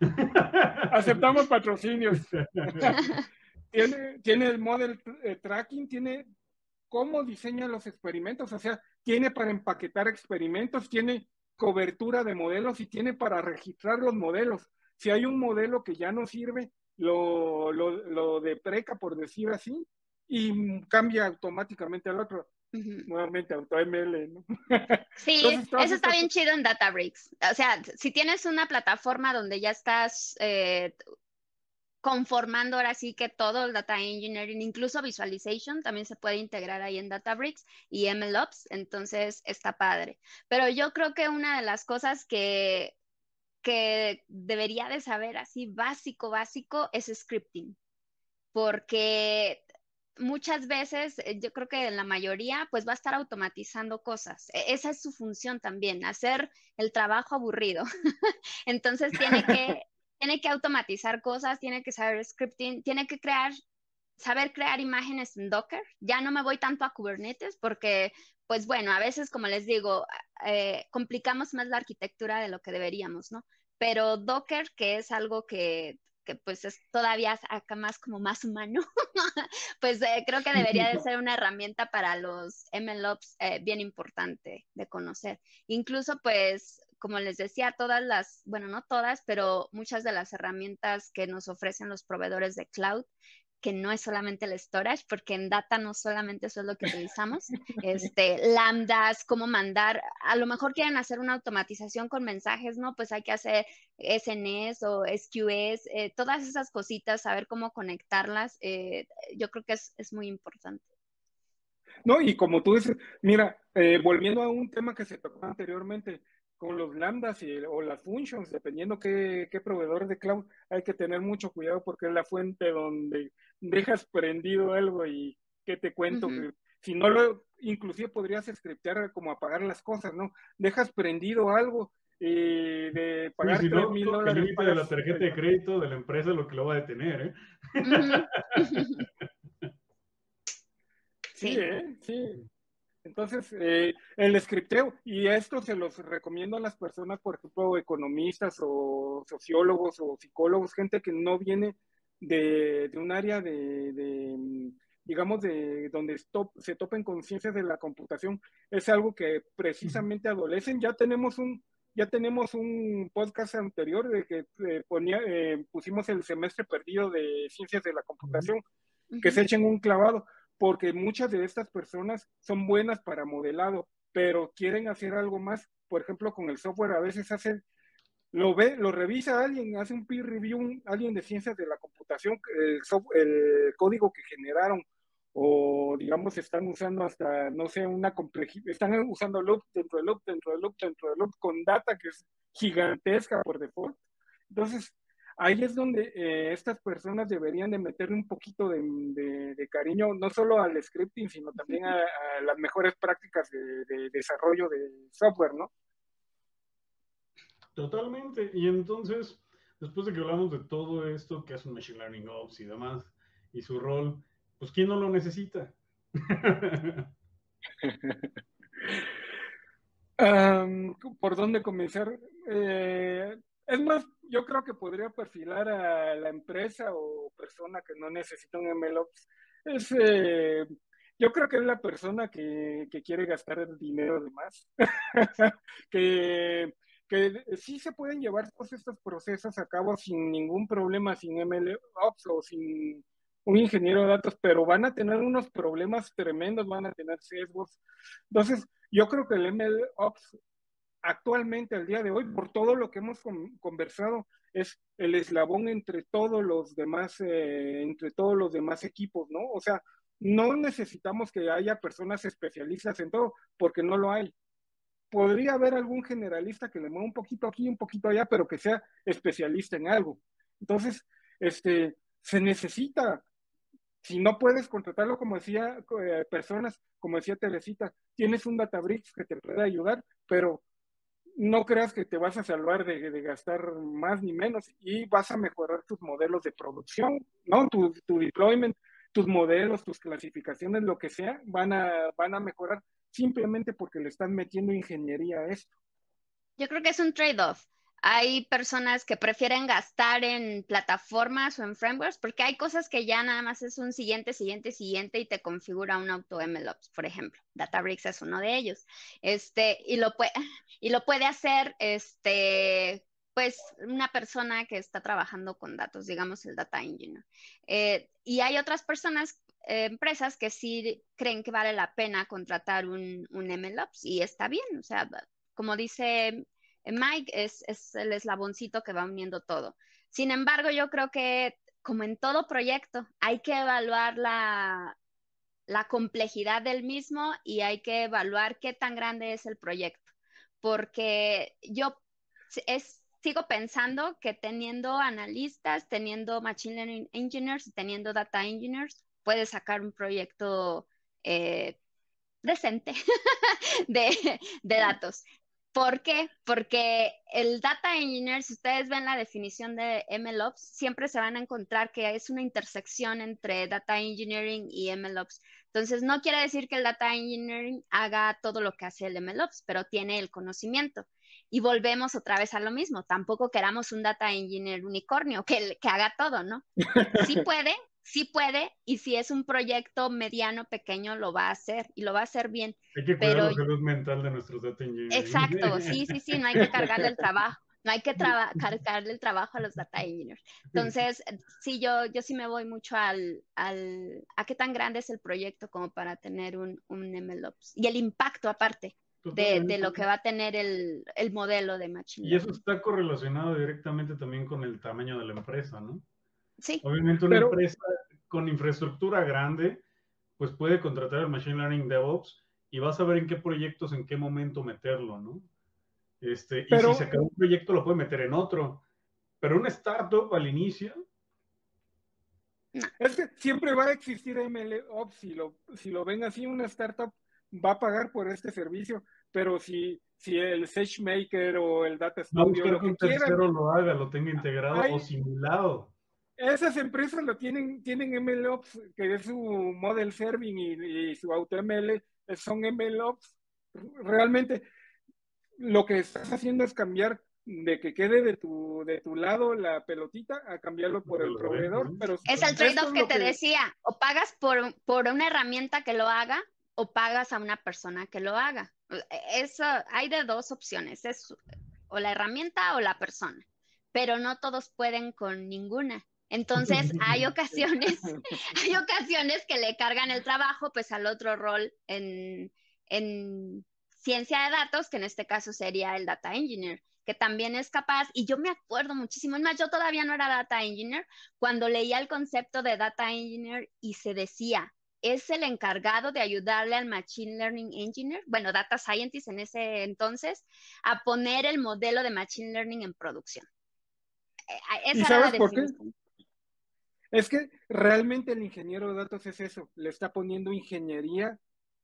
[laughs] Aceptamos patrocinios. [laughs] tiene, tiene el model eh, tracking, tiene cómo diseña los experimentos, o sea, tiene para empaquetar experimentos, tiene cobertura de modelos y tiene para registrar los modelos. Si hay un modelo que ya no sirve, lo, lo, lo depreca, por decir así, y cambia automáticamente al otro. Nuevamente AutoML, ¿no? [laughs] Sí, eso está bien chido en Databricks. O sea, si tienes una plataforma donde ya estás eh, conformando ahora sí que todo el data engineering, incluso visualization, también se puede integrar ahí en Databricks y MLOps, entonces está padre. Pero yo creo que una de las cosas que, que debería de saber así básico, básico, es scripting, porque muchas veces, eh, yo creo que en la mayoría, pues va a estar automatizando cosas. E, esa es su función también, hacer el trabajo aburrido. [laughs] Entonces tiene que, [laughs] tiene que automatizar cosas, tiene que saber scripting, tiene que crear, saber crear imágenes en Docker. Ya no me voy tanto a Kubernetes porque, pues bueno, a veces, como les digo, eh, complicamos más la arquitectura de lo que deberíamos, ¿no? Pero Docker, que es algo que que pues es todavía acá más como más humano, [laughs] pues eh, creo que debería de [laughs] ser una herramienta para los MLOps eh, bien importante de conocer. Incluso pues como les decía, todas las, bueno, no todas, pero muchas de las herramientas que nos ofrecen los proveedores de cloud que no es solamente el storage, porque en data no solamente eso es lo que [laughs] utilizamos, este, lambdas, cómo mandar, a lo mejor quieren hacer una automatización con mensajes, ¿no? Pues hay que hacer SNS o SQS, eh, todas esas cositas, saber cómo conectarlas, eh, yo creo que es, es, muy importante. No, y como tú dices, mira, eh, volviendo a un tema que se tocó anteriormente, con los lambdas y, o las functions, dependiendo qué, qué proveedor de cloud, hay que tener mucho cuidado porque es la fuente donde dejas prendido algo y qué te cuento, que si no lo, inclusive podrías scriptear como apagar las cosas, ¿no? Dejas prendido algo y de pagar sí, mil dólares. El límite de la tarjeta de crédito de la empresa lo que lo va a detener, ¿eh? [laughs] [laughs] sí, ¿eh? Sí. Entonces, eh, el scripteo, y esto se los recomiendo a las personas, por ejemplo, economistas o sociólogos o psicólogos, gente que no viene de, un área de, digamos, de donde se topen con ciencias de la computación, es algo que precisamente adolecen. Ya tenemos un, ya tenemos un podcast anterior de que eh, ponía, eh, pusimos el semestre perdido de ciencias de la computación, que se echen un clavado porque muchas de estas personas son buenas para modelado, pero quieren hacer algo más. Por ejemplo, con el software a veces hacen, lo ve, lo revisa alguien, hace un peer review, alguien de ciencias de la computación, el, el código que generaron, o digamos están usando hasta, no sé, una complejidad, están usando loop dentro de loop, dentro de loop, dentro de loop, con data que es gigantesca por default. Entonces, ahí es donde eh, estas personas deberían de meterle un poquito de, cariño, no solo al scripting, sino también a, las mejores prácticas de, desarrollo de software, ¿no? Totalmente. Y entonces, después de que hablamos de todo esto que hace un Machine Learning Ops y demás, y su rol, pues ¿quién no lo necesita? [laughs] ¿Por dónde comenzar? Eh, es más, yo creo que podría perfilar a la empresa o persona que no necesita un MLOps. Es, eh, yo creo que es la persona que, quiere gastar el dinero de más. [laughs] que, que sí se pueden llevar todos estos procesos a cabo sin ningún problema, sin MLOps o sin un ingeniero de datos, pero van a tener unos problemas tremendos, van a tener sesgos. Entonces, yo creo que el MLOps actualmente, al día de hoy, por todo lo que hemos conversado, es el eslabón entre todos los demás, eh, entre todos los demás equipos, ¿no? O sea, no necesitamos que haya personas especialistas en todo, porque no lo hay. Podría haber algún generalista que le mueva un poquito aquí, un poquito allá, pero que sea especialista en algo. Entonces, este, se necesita, si no puedes contratarlo, como decía eh, personas, como decía Teresita, tienes un Databricks que te puede ayudar, pero no creas que te vas a salvar de, gastar más ni menos y vas a mejorar tus modelos de producción, ¿no? Tu, tu, deployment, tus modelos, tus clasificaciones, lo que sea, van a, van a mejorar simplemente porque le están metiendo ingeniería a esto. Yo creo que es un trade-off. Hay personas que prefieren gastar en plataformas o en frameworks porque hay cosas que ya nada más es un siguiente, siguiente, siguiente y te configura un auto MLOps, por ejemplo. Databricks es uno de ellos. Este, y lo puede, [laughs] y lo puede hacer este, pues una persona que está trabajando con datos, digamos el data engineer. Eh, y hay otras personas, eh, empresas que sí creen que vale la pena contratar un, un MLOps y está bien, o sea, como dice Mike es, el eslaboncito que va uniendo todo. Sin embargo, yo creo que como en todo proyecto, hay que evaluar la, complejidad del mismo y hay que evaluar qué tan grande es el proyecto. Porque yo sigo pensando que teniendo analistas, teniendo machine learning engineers, teniendo data engineers, puedes sacar un proyecto eh, decente [laughs] de, de, datos. ¿Por qué? Porque el data engineer, si ustedes ven la definición de MLOps, siempre se van a encontrar que es una intersección entre data engineering y MLOps. Entonces, no quiere decir que el data engineering haga todo lo que hace el MLOps, pero tiene el conocimiento. Y volvemos otra vez a lo mismo. Tampoco queramos un data engineer unicornio que, haga todo, ¿no? Sí puede, sí puede y si es un proyecto mediano, pequeño, lo va a hacer y lo va a hacer bien. Hay que cuidar la salud mental de nuestros data engineers. Exacto, [laughs] sí, sí, sí, no hay que cargarle el trabajo. No hay que [laughs] cargarle el trabajo a los data engineers. Entonces, sí, yo, yo sí me voy mucho al, al, a qué tan grande es el proyecto como para tener un, un MLOps. Y el impacto aparte de, de, lo que va a tener el, el modelo de Machine Y eso está correlacionado directamente también con el tamaño de la empresa, ¿no? Sí. Obviamente una empresa con infraestructura grande, pues puede contratar el Machine Learning DevOps y vas a ver en qué proyectos, en qué momento meterlo, ¿no? Este, y si se acaba un proyecto, lo puede meter en otro. Pero una startup al inicio. Es que siempre va a existir MLOps. Si lo, si lo ven así, una startup va a pagar por este servicio. Pero si, si el SageMaker o el Data Studio. No, que un tercero lo haga, lo tenga integrado o simulado. Esas empresas lo tienen, tienen MLOps, que es su model serving y, su AutoML, son MLOps. Realmente lo que estás haciendo es cambiar de que quede de tu, de tu lado la pelotita a cambiarlo por el proveedor. Pero es el trade-off que te decía, o pagas por, por una herramienta que lo haga o pagas a una persona que lo haga. Eso, hay de dos opciones, es o la herramienta o la persona, pero no todos pueden con ninguna. Entonces, [laughs] hay ocasiones, [laughs] hay ocasiones que le cargan el trabajo pues al otro rol en, en ciencia de datos, que en este caso sería el data engineer, que también es capaz, y yo me acuerdo muchísimo, es más, yo todavía no era data engineer, cuando leía el concepto de data engineer y se decía, es el encargado de ayudarle al Machine Learning Engineer, bueno, Data Scientist en ese entonces, a poner el modelo de Machine Learning en producción. Eh, esa era la por qué? Es que realmente el ingeniero de datos es eso, le está poniendo ingeniería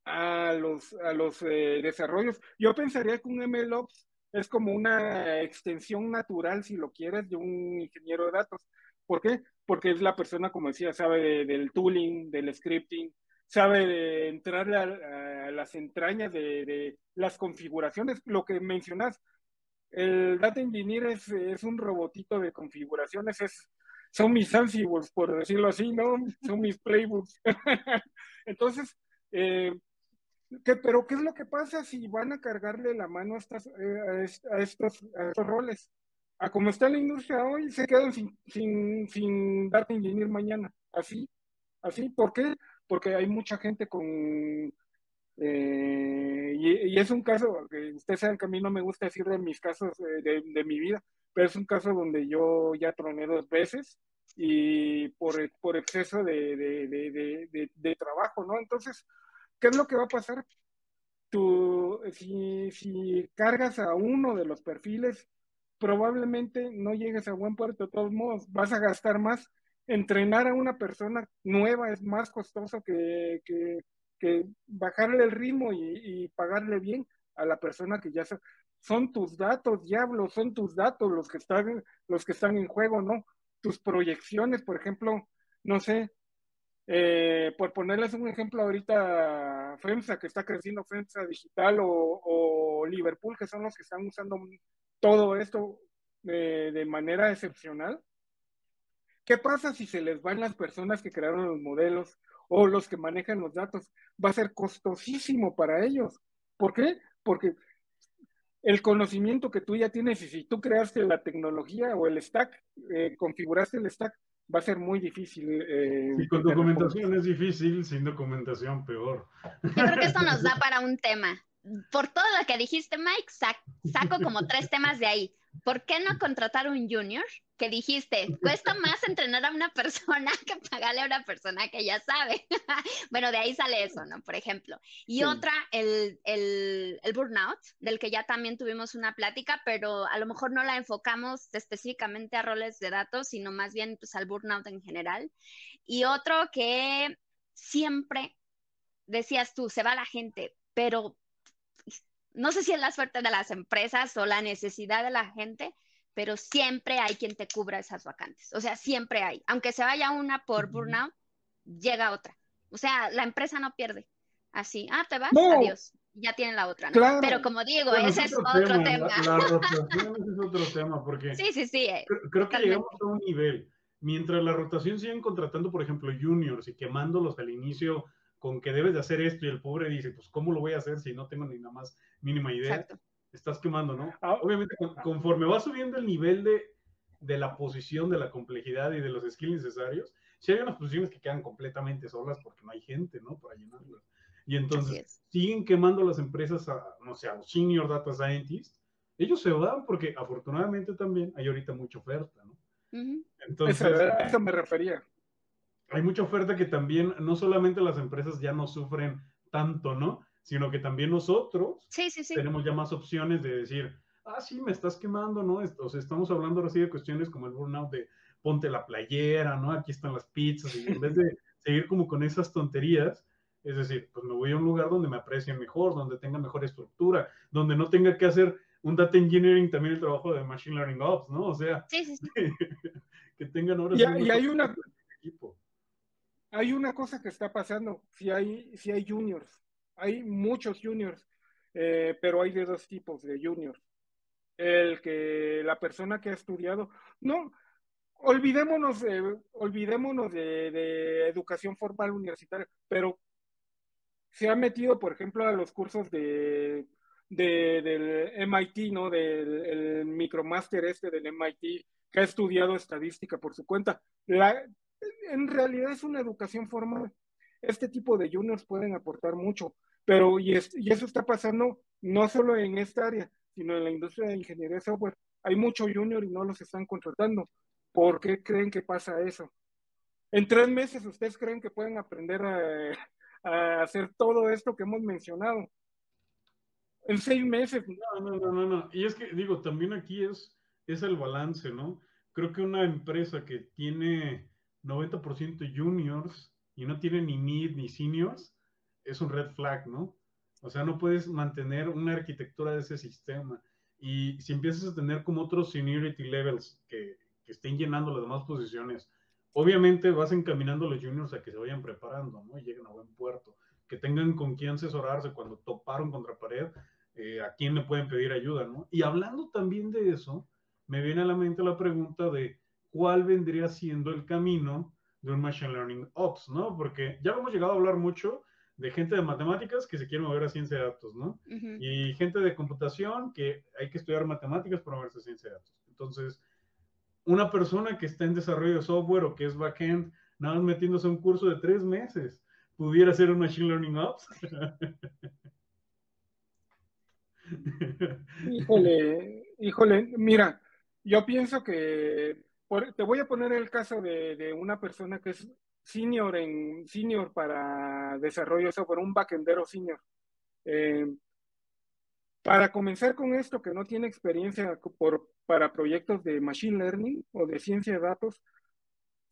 a los, a los eh, desarrollos. Yo pensaría que un MLOps es como una extensión natural, si lo quieres, de un ingeniero de datos. ¿Por qué? Porque es la persona, como decía, sabe del tooling, del scripting, sabe de entrar a, las entrañas de, de, las configuraciones, lo que mencionas. El data engineer es, es un robotito de configuraciones, es son mis ansibles, por decirlo así, ¿no? Son mis playbooks. [laughs] Entonces, eh, pero ¿qué es lo que pasa si van a cargarle la mano a, estas, eh, a, estos, a estos roles? A como está la industria hoy, se quedan sin, sin, sin data engineer mañana. Así, así. ¿Por qué? Porque hay mucha gente con, Eh, y, es un caso, que ustedes saben que a mí no me gusta decir de mis casos de, de, mi vida, pero es un caso donde yo ya troné dos veces y por, por exceso de, de, trabajo, ¿no? Entonces, ¿qué es lo que va a pasar? Tú, si, si cargas a uno de los perfiles, probablemente no llegues a buen puerto de todos modos, vas a gastar más. Entrenar a una persona nueva es más costoso que, que, que bajarle el ritmo y, pagarle bien a la persona que ya son tus datos, diablo, son tus datos los que están, los que están en juego, ¿no? Tus proyecciones, por ejemplo, no sé, eh, por ponerles un ejemplo ahorita, FEMSA, que está creciendo FEMSA Digital o, Liverpool, que son los que están usando todo esto de, de manera excepcional. ¿Qué pasa si se les van las personas que crearon los modelos o los que manejan los datos, va a ser costosísimo para ellos. ¿Por qué? Porque el conocimiento que tú ya tienes y si tú creaste la tecnología o el stack, eh, configuraste el stack, va a ser muy difícil. Eh, y con documentación es difícil, sin documentación peor. Yo creo que esto nos da [laughs] para un tema. Por todo lo que dijiste, Mike, saco como tres temas de ahí. ¿por qué no contratar un junior? Que dijiste, cuesta más entrenar a una persona [laughs] que pagarle a una persona que ya sabe. [laughs] bueno, de ahí sale eso, ¿no? Por ejemplo. Y otra, el, el, el, burnout, del que ya también tuvimos una plática, pero a lo mejor no la enfocamos específicamente a roles de datos, sino más bien pues, al burnout en general. Y otro que siempre decías tú, se va la gente, pero no sé si es la suerte de las empresas o la necesidad de la gente, pero siempre hay quien te cubra esas vacantes. O sea, siempre hay. Aunque se vaya una por burnout, llega otra. O sea, la empresa no pierde. Así, ah, te vas, adiós. Ya tienen la otra, ¿no? Pero como digo, ese es otro tema. La, [laughs] rotación es otro tema, porque sí, sí, sí, eh, creo, que llegamos a un nivel. Mientras la rotación siguen contratando, por ejemplo, juniors y quemándolos al inicio con que debes de hacer esto y el pobre dice, pues, ¿cómo lo voy a hacer si no tengo ni nada más mínima idea? Estás quemando, ¿no? Ah, Obviamente, conforme va subiendo el nivel de, de la posición, de la complejidad y de los skills necesarios, si hay unas posiciones que quedan completamente solas porque no hay gente, ¿no? Para llenarlas. Y entonces siguen quemando las empresas a, no sé, a los senior data scientists. Ellos se van porque afortunadamente también hay ahorita mucha oferta, ¿no? Entonces, a eso me refería hay mucha oferta que también no solamente las empresas ya no sufren tanto, ¿no? Sino que también nosotros tenemos ya más opciones de decir, ah, sí, me estás quemando, ¿no? O sea, estamos hablando ahora sí de cuestiones como el burnout de ponte la playera, ¿no? Aquí están las pizzas, y en vez de seguir como con esas tonterías, es decir, pues me voy a un lugar donde me aprecien mejor, donde tenga mejor estructura, donde no tenga que hacer un data engineering también el trabajo de machine learning ops, ¿no? O sea, [laughs] que tengan ahora y, y hay una equipo hay una cosa que está pasando, si hay, si hay juniors, hay muchos juniors, eh, pero hay de dos tipos de juniors. El que la persona que ha estudiado, no, olvidémonos, de, olvidémonos de, educación formal universitaria, pero se ha metido, por ejemplo, a los cursos de, del MIT, ¿no? Del micromaster este del MIT, que ha estudiado estadística por su cuenta. La, en realidad es una educación formal. Este tipo de juniors pueden aportar mucho, pero y, eso está pasando no solo en esta área, sino en la industria de ingeniería de software. Hay mucho junior y no los están contratando. ¿Por qué creen que pasa eso? En tres meses, ¿ustedes creen que pueden aprender a, hacer todo esto que hemos mencionado? En seis meses. No, no, no, no, no. Y es que, digo, también aquí es, es el balance, ¿no? Creo que una empresa que tiene 90% juniors y no tiene ni mid ni seniors, es un red flag, ¿no? O sea, no puedes mantener una arquitectura de ese sistema. Y si empiezas a tener como otros seniority levels que, que estén llenando las demás posiciones, obviamente vas encaminando a los juniors a que se vayan preparando, ¿no? Y lleguen a buen puerto. Que tengan con quién asesorarse cuando toparon contra pared, eh, a quién le pueden pedir ayuda, ¿no? Y hablando también de eso, me viene a la mente la pregunta de cuál vendría siendo el camino de un Machine Learning Ops, ¿no? Porque ya hemos llegado a hablar mucho de gente de matemáticas que se quiere mover a ciencia de datos, ¿no? Y gente de computación que hay que estudiar matemáticas para moverse a ciencia de datos. Entonces, una persona que está en desarrollo de software o que es backend, nada más metiéndose a un curso de tres meses pudiera ser un Machine Learning Ops. [laughs] Híjole, híjole, mira, yo pienso que te voy a poner el caso de, una persona que es senior en senior para desarrollo de software, un backendero senior. Eh, para comenzar con esto, que no tiene experiencia por, para proyectos de machine learning o de ciencia de datos,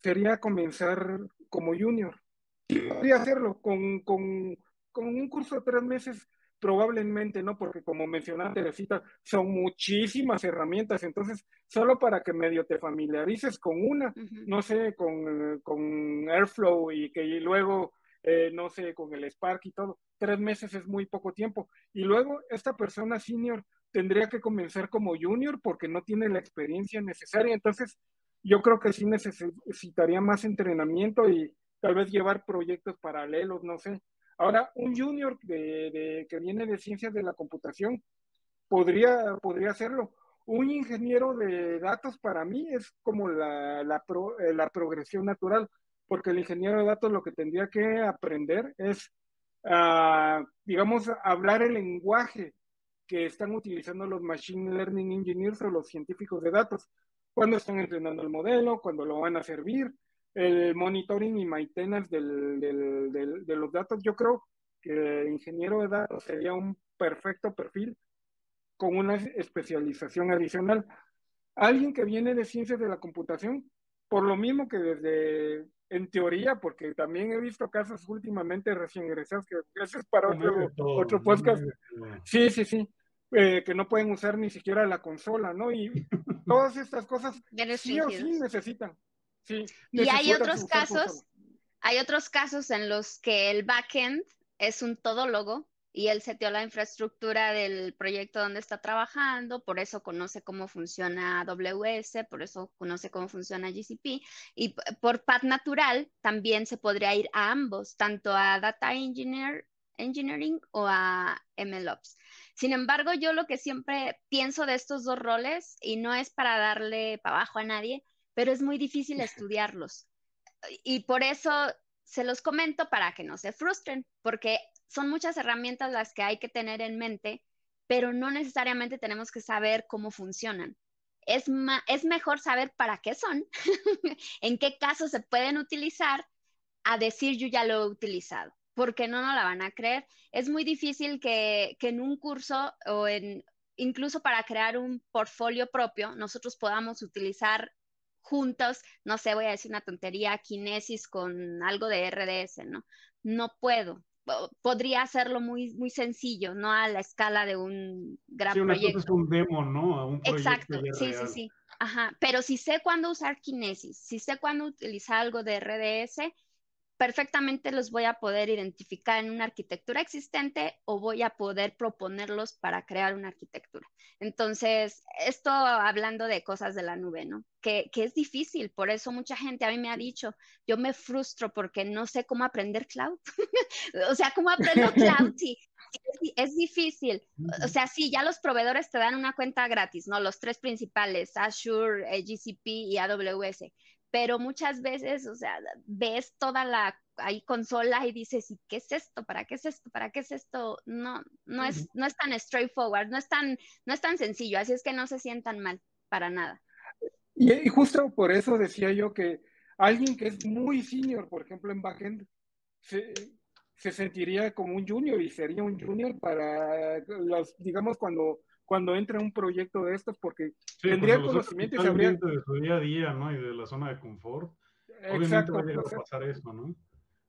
sería comenzar como junior. Podría hacerlo con, con, con un curso de tres meses Probablemente no, porque como mencionaste, Teresita, son muchísimas herramientas, entonces solo para que medio te familiarices con una, no sé, con, con, Airflow y que luego, eh, no sé, con el Spark y todo, tres meses es muy poco tiempo. Y luego esta persona senior tendría que comenzar como junior porque no tiene la experiencia necesaria, entonces yo creo que sí necesitaría más entrenamiento y tal vez llevar proyectos paralelos, no sé. Ahora, un junior de, que viene de ciencias de la computación podría, podría hacerlo. Un ingeniero de datos para mí es como la, la, eh, la progresión natural, porque el ingeniero de datos lo que tendría que aprender es, uh, digamos, hablar el lenguaje que están utilizando los Machine Learning Engineers o los científicos de datos, cuando están entrenando el modelo, cuando lo van a servir, el monitoring y maintenance del, del, de los datos, yo creo que el ingeniero de datos sería un perfecto perfil con una especialización adicional. Alguien que viene de ciencias de la computación, por lo mismo que desde, en teoría, porque también he visto casos últimamente recién egresados, que eso es para otro, otro podcast. Sí, sí, sí. Eh, que no pueden usar ni siquiera la consola, ¿no? Y [laughs] todas estas cosas sí o sí necesitan y hay otros casos, hay otros casos en los que el backend es un todólogo y él seteó la infraestructura del proyecto donde está trabajando, por eso conoce cómo funciona AWS, por eso conoce cómo funciona GCP y por path natural también se podría ir a ambos, tanto a Data Engineer, Engineering o a MLOps. Sin embargo, yo lo que siempre pienso de estos dos roles, y no es para darle para abajo a nadie, pero es muy difícil estudiarlos. Y por eso se los comento para que no se frustren, porque son muchas herramientas las que hay que tener en mente, pero no necesariamente tenemos que saber cómo funcionan. Es, es mejor saber para qué son, [laughs] en qué casos se pueden utilizar, a decir yo ya lo he utilizado, porque no nos la van a creer. Es muy difícil que, que en un curso o en, incluso para crear un portfolio propio, nosotros podamos utilizar juntos, no sé, voy a decir una tontería, Kinesis con algo de RDS, ¿no? No puedo. Podría hacerlo muy, muy sencillo, no a la escala de un gran sí, una proyecto. Cosa es un demo, ¿no? un Exacto, sí, sí, sí. Ajá, pero si sé cuándo usar Kinesis, si sé cuándo utilizar algo de RDS, perfectamente los voy a poder identificar en una arquitectura existente o voy a poder proponerlos para crear una arquitectura. Entonces, esto hablando de cosas de la nube, ¿no? Que, es difícil, por eso mucha gente a mí me ha dicho, yo me frustro porque no sé cómo aprender cloud. [laughs] o sea, ¿cómo aprendo cloud? [laughs] Sí, es, difícil. O sea, sí, ya los proveedores te dan una cuenta gratis, ¿no? Los tres principales, Azure, eh, GCP y AWS pero muchas veces, o sea, ves toda la ahí consola y dices, ¿y qué es esto? ¿Para qué es esto? ¿Para qué es esto? No, no es, no es tan straightforward, no es tan, no es tan sencillo, así es que no se sientan mal para nada. Y, justo por eso decía yo que alguien que es muy senior, por ejemplo, en backend, se, se sentiría como un junior y sería un junior para los, digamos, cuando cuando entra un proyecto de estos, porque tendría conocimiento y sabría... de su día a día, ¿no? Y de la zona de confort. Obviamente va a llegar a pasar eso, ¿no?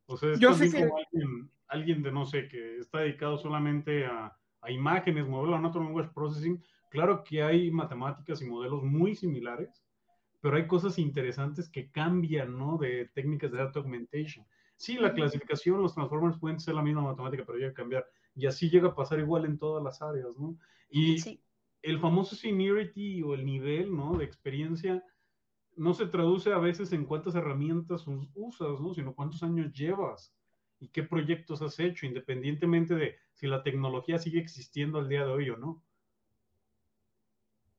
O sea, es Yo también como alguien, alguien, de, no sé, que está dedicado solamente a, a imágenes, modelo Natural Language Processing. Claro que hay matemáticas y modelos muy similares, pero hay cosas interesantes que cambian, ¿no? De técnicas de data augmentation. Sí, la clasificación, los transformers pueden ser la misma matemática, pero llega a cambiar. Y así llega a pasar igual en todas las áreas, ¿no? Y el famoso seniority o el nivel, ¿no? De experiencia no se traduce a veces en cuántas herramientas usas, ¿no? Sino cuántos años llevas y qué proyectos has hecho, independientemente de si la tecnología sigue existiendo al día de hoy o no.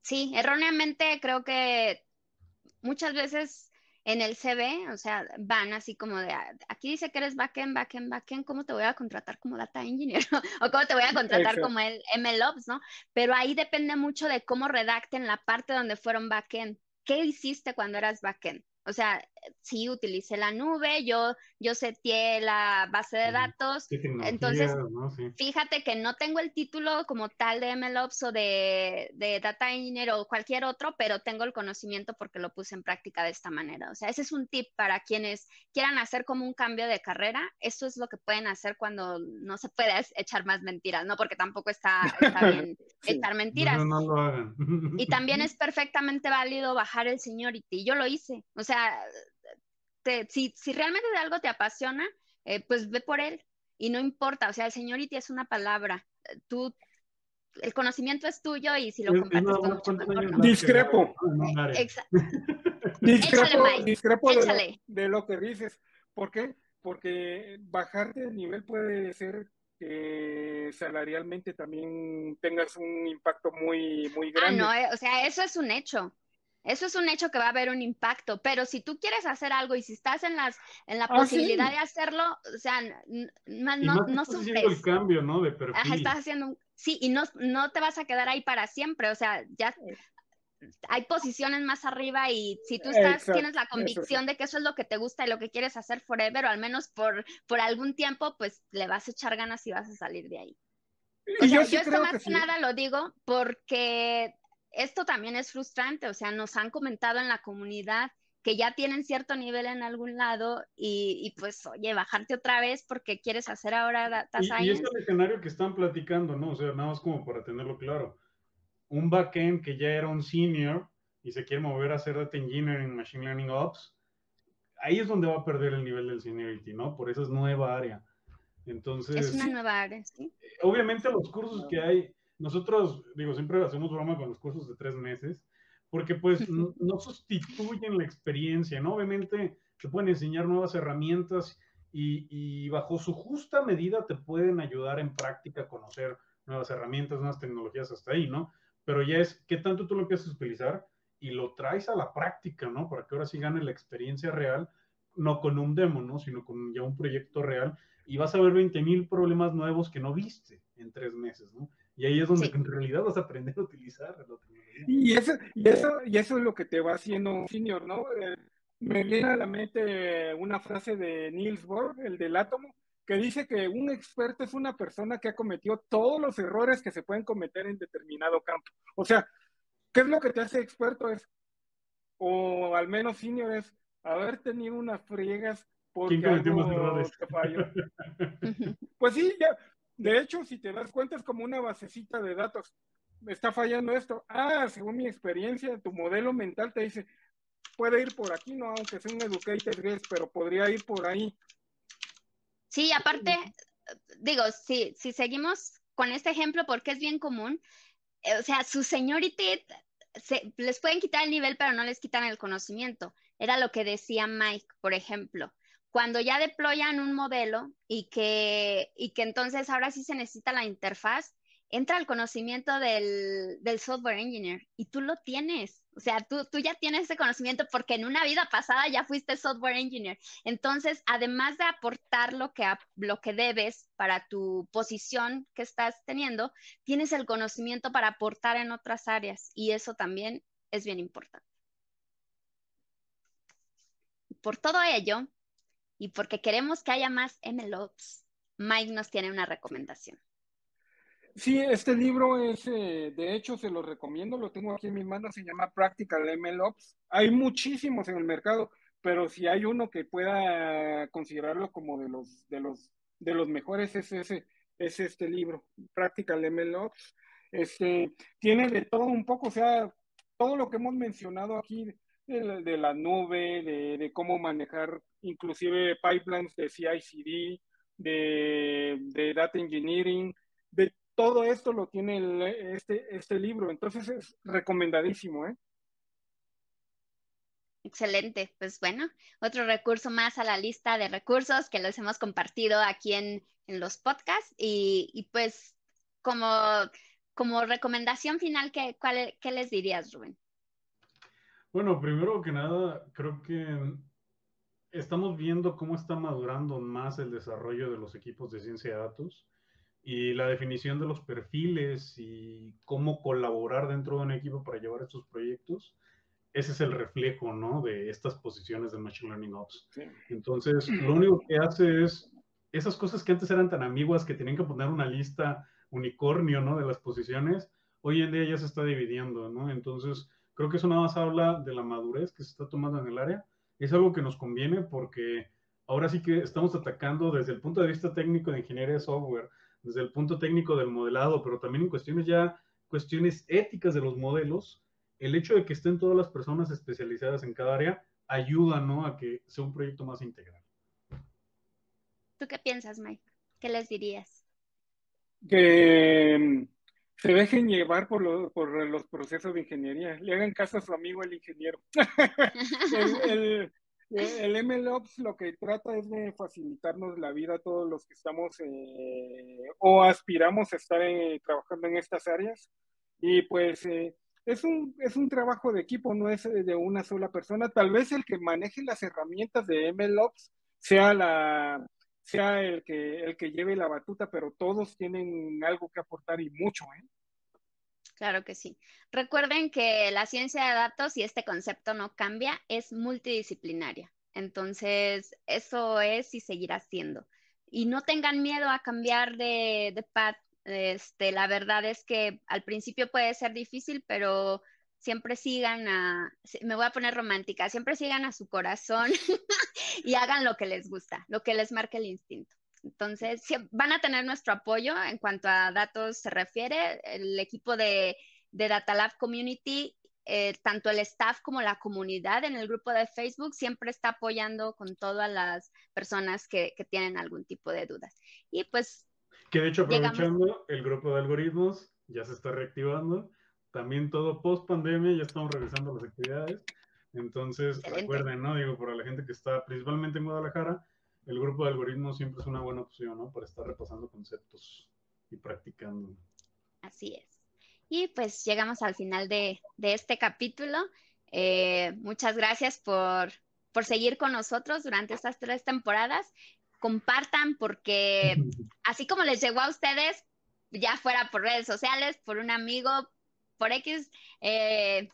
Sí, erróneamente creo que muchas veces en el CV, o sea, van así como de, ah, aquí dice que eres backend, backend, backend, ¿cómo te voy a contratar como data engineer? [laughs] o cómo te voy a contratar como el MLOps, ¿no? Pero ahí depende mucho de cómo redacten la parte donde fueron backend. ¿Qué hiciste cuando eras backend? O sea, sí utilicé la nube, yo, yo seteé la base de datos. Entonces, fíjate que no tengo el título como tal de MLOps o de, de, Data Engineer o cualquier otro, pero tengo el conocimiento porque lo puse en práctica de esta manera. O sea, ese es un tip para quienes quieran hacer como un cambio de carrera. Eso es lo que pueden hacer cuando no se puede [laughs] echar más mentiras, ¿no? Porque tampoco está, [laughs] bien echar mentiras. No, no lo hagan. Y también [laughs] es perfectamente válido bajar el seniority. Yo lo hice. O sea, si, si, realmente de algo te apasiona, eh, pues ve por él y no importa, o sea, el señority es una palabra, tú, el conocimiento es tuyo y si lo compartes con mucho Discrepo. [laughs] discrepo, discrepo de, lo, que dices. ¿Por qué? Porque bajarte de nivel puede ser que salarialmente también tengas un impacto muy, muy grande. Ah, no, eh, o sea, eso es un hecho. Eso es un hecho que va a haber un impacto, pero si tú quieres hacer algo y si estás en las en la ah, posibilidad de hacerlo, o sea, no, no, no estás haciendo el cambio, ¿no? De perfil. estás haciendo sí, y no, no te vas a quedar ahí para siempre, o sea, ya hay posiciones más arriba y si tú estás, tienes la convicción de que eso es lo que te gusta y lo que quieres hacer forever, o al menos por, por algún tiempo, pues le vas a echar ganas y vas a salir de ahí. O sea, yo, esto más que nada lo digo porque esto también es frustrante, o sea, nos han comentado en la comunidad que ya tienen cierto nivel en algún lado y, pues, oye, bajarte otra vez porque quieres hacer ahora data science. Y, es el escenario que están platicando, ¿no? O sea, nada más como para tenerlo claro. Un backend que ya era un senior y se quiere mover a hacer data engineering, machine learning ops, ahí es donde va a perder el nivel del seniority, ¿no? Por esa es nueva área. Entonces. Es una nueva área, sí. Obviamente los cursos que hay, nosotros, digo, siempre hacemos broma con los cursos de tres meses, porque pues [laughs] no, sustituyen la experiencia, ¿no? Obviamente te pueden enseñar nuevas herramientas y, bajo su justa medida te pueden ayudar en práctica a conocer nuevas herramientas, nuevas tecnologías hasta ahí, ¿no? Pero ya es qué tanto tú lo empiezas a utilizar y lo traes a la práctica, ¿no? Para que ahora sí gane la experiencia real, no con un demo, ¿no? Sino con ya un proyecto real y vas a ver 20 mil problemas nuevos que no viste en tres meses, ¿no? Y ahí es donde [laughs] en realidad vas a aprender a utilizar la tecnología. Y eso, y eso, y eso es lo que te va haciendo senior, ¿no? Eh, me viene a la mente una frase de Niels Bohr, el del átomo, que dice que un experto es una persona que ha cometido todos los errores que se pueden cometer en determinado campo. O sea, ¿qué es lo que te hace experto? Es, o al menos senior es haber tenido unas friegas porque ¿Quién cometió más errores? [laughs] pues sí, ya, de hecho, si te das cuenta, es como una basecita de datos. Me está fallando esto. Ah, según mi experiencia, tu modelo mental te dice, puede ir por aquí, no, aunque sea un educated guess, pero podría ir por ahí. Sí, aparte, digo, si, si seguimos con este ejemplo, porque es bien común, eh, o sea, su seniority se, les pueden quitar el nivel, pero no les quitan el conocimiento. Era lo que decía Mike, por ejemplo cuando ya deployan un modelo y que, y que entonces ahora sí se necesita la interfaz, entra el conocimiento del, software engineer y tú lo tienes. O sea, tú, tú, ya tienes ese conocimiento porque en una vida pasada ya fuiste software engineer. Entonces, además de aportar lo que, lo que debes para tu posición que estás teniendo, tienes el conocimiento para aportar en otras áreas y eso también es bien importante. Por todo ello, y porque queremos que haya más MLOps, Mike nos tiene una recomendación. Sí, este libro es, eh, de hecho, se lo recomiendo, lo tengo aquí en mi mano, se llama Practical MLOps. Hay muchísimos en el mercado, pero si hay uno que pueda considerarlo como de los, de los, de los mejores, es, ese, es este libro, Practical MLOps. Este, tiene de todo un poco, o sea, todo lo que hemos mencionado aquí, de, la nube, de, cómo manejar inclusive pipelines de CI/CD, de, de, data engineering, de todo esto lo tiene este, este libro. Entonces es recomendadísimo, ¿eh? Excelente, pues bueno, otro recurso más a la lista de recursos que los hemos compartido aquí en, los podcasts y, pues como, como recomendación final, ¿qué, cuál, ¿qué les dirías, Rubén? Bueno, primero que nada, creo que estamos viendo cómo está madurando más el desarrollo de los equipos de ciencia de datos y la definición de los perfiles y cómo colaborar dentro de un equipo para llevar estos proyectos. Ese es el reflejo, ¿no? De estas posiciones de Machine Learning Ops. Entonces, lo único que hace es esas cosas que antes eran tan ambiguas que tenían que poner una lista unicornio, ¿no? De las posiciones, hoy en día ya se está dividiendo, ¿no? Entonces, creo que eso nada más habla de la madurez que se está tomando en el área. Es algo que nos conviene porque ahora sí que estamos atacando desde el punto de vista técnico de ingeniería de software, desde el punto técnico del modelado, pero también en cuestiones ya, cuestiones éticas de los modelos, el hecho de que estén todas las personas especializadas en cada área ayuda, ¿no? A que sea un proyecto más integral. ¿Tú qué piensas, Mike? ¿Qué les dirías? Que se dejen llevar por, los procesos de ingeniería, le hagan caso a su amigo el ingeniero. [laughs] el, el, MLOps lo que trata es de facilitarnos la vida a todos los que estamos eh, o aspiramos a estar eh, trabajando en estas áreas. Y pues eh, es, un, es un trabajo de equipo, no es de una sola persona. Tal vez el que maneje las herramientas de MLOps sea la, sea el que, el que lleve la batuta, pero todos tienen algo que aportar y mucho, ¿eh? Claro que sí. Recuerden que la ciencia de datos y este concepto no cambia, es multidisciplinaria. Entonces, eso es y seguirá siendo. Y no tengan miedo a cambiar de, de path. Este, la verdad es que al principio puede ser difícil, pero siempre sigan a, me voy a poner romántica, siempre sigan a su corazón [laughs] y hagan lo que les gusta, lo que les marque el instinto. Entonces, van a tener nuestro apoyo en cuanto a datos se refiere. El equipo de, de Data Lab Community, eh, tanto el staff como la comunidad en el grupo de Facebook, siempre está apoyando con todas las personas que, que tienen algún tipo de dudas. Y pues... Que de hecho, aprovechando, el grupo de algoritmos ya se está reactivando también todo post pandemia, ya estamos regresando a las actividades. Entonces, recuerden, ¿no? Digo, para la gente que está principalmente en Guadalajara, el grupo de algoritmos siempre es una buena opción, ¿no? Para estar repasando conceptos y practicando. Así es. Y pues llegamos al final de, de este capítulo. Eh, muchas gracias por, por seguir con nosotros durante estas tres temporadas. Compartan porque [laughs] así como les llegó a ustedes, ya fuera por redes sociales, por un amigo, por X eh,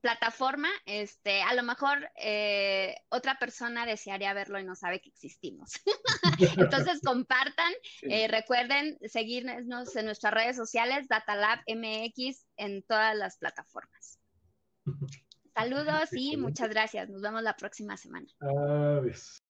plataforma, este, a lo mejor eh, otra persona desearía verlo y no sabe que existimos. [laughs] Entonces [laughs] compartan, eh, recuerden seguirnos en nuestras redes sociales, Datalab MX en todas las plataformas. [laughs] Saludos y muchas gracias. Nos vemos la próxima semana. Adiós.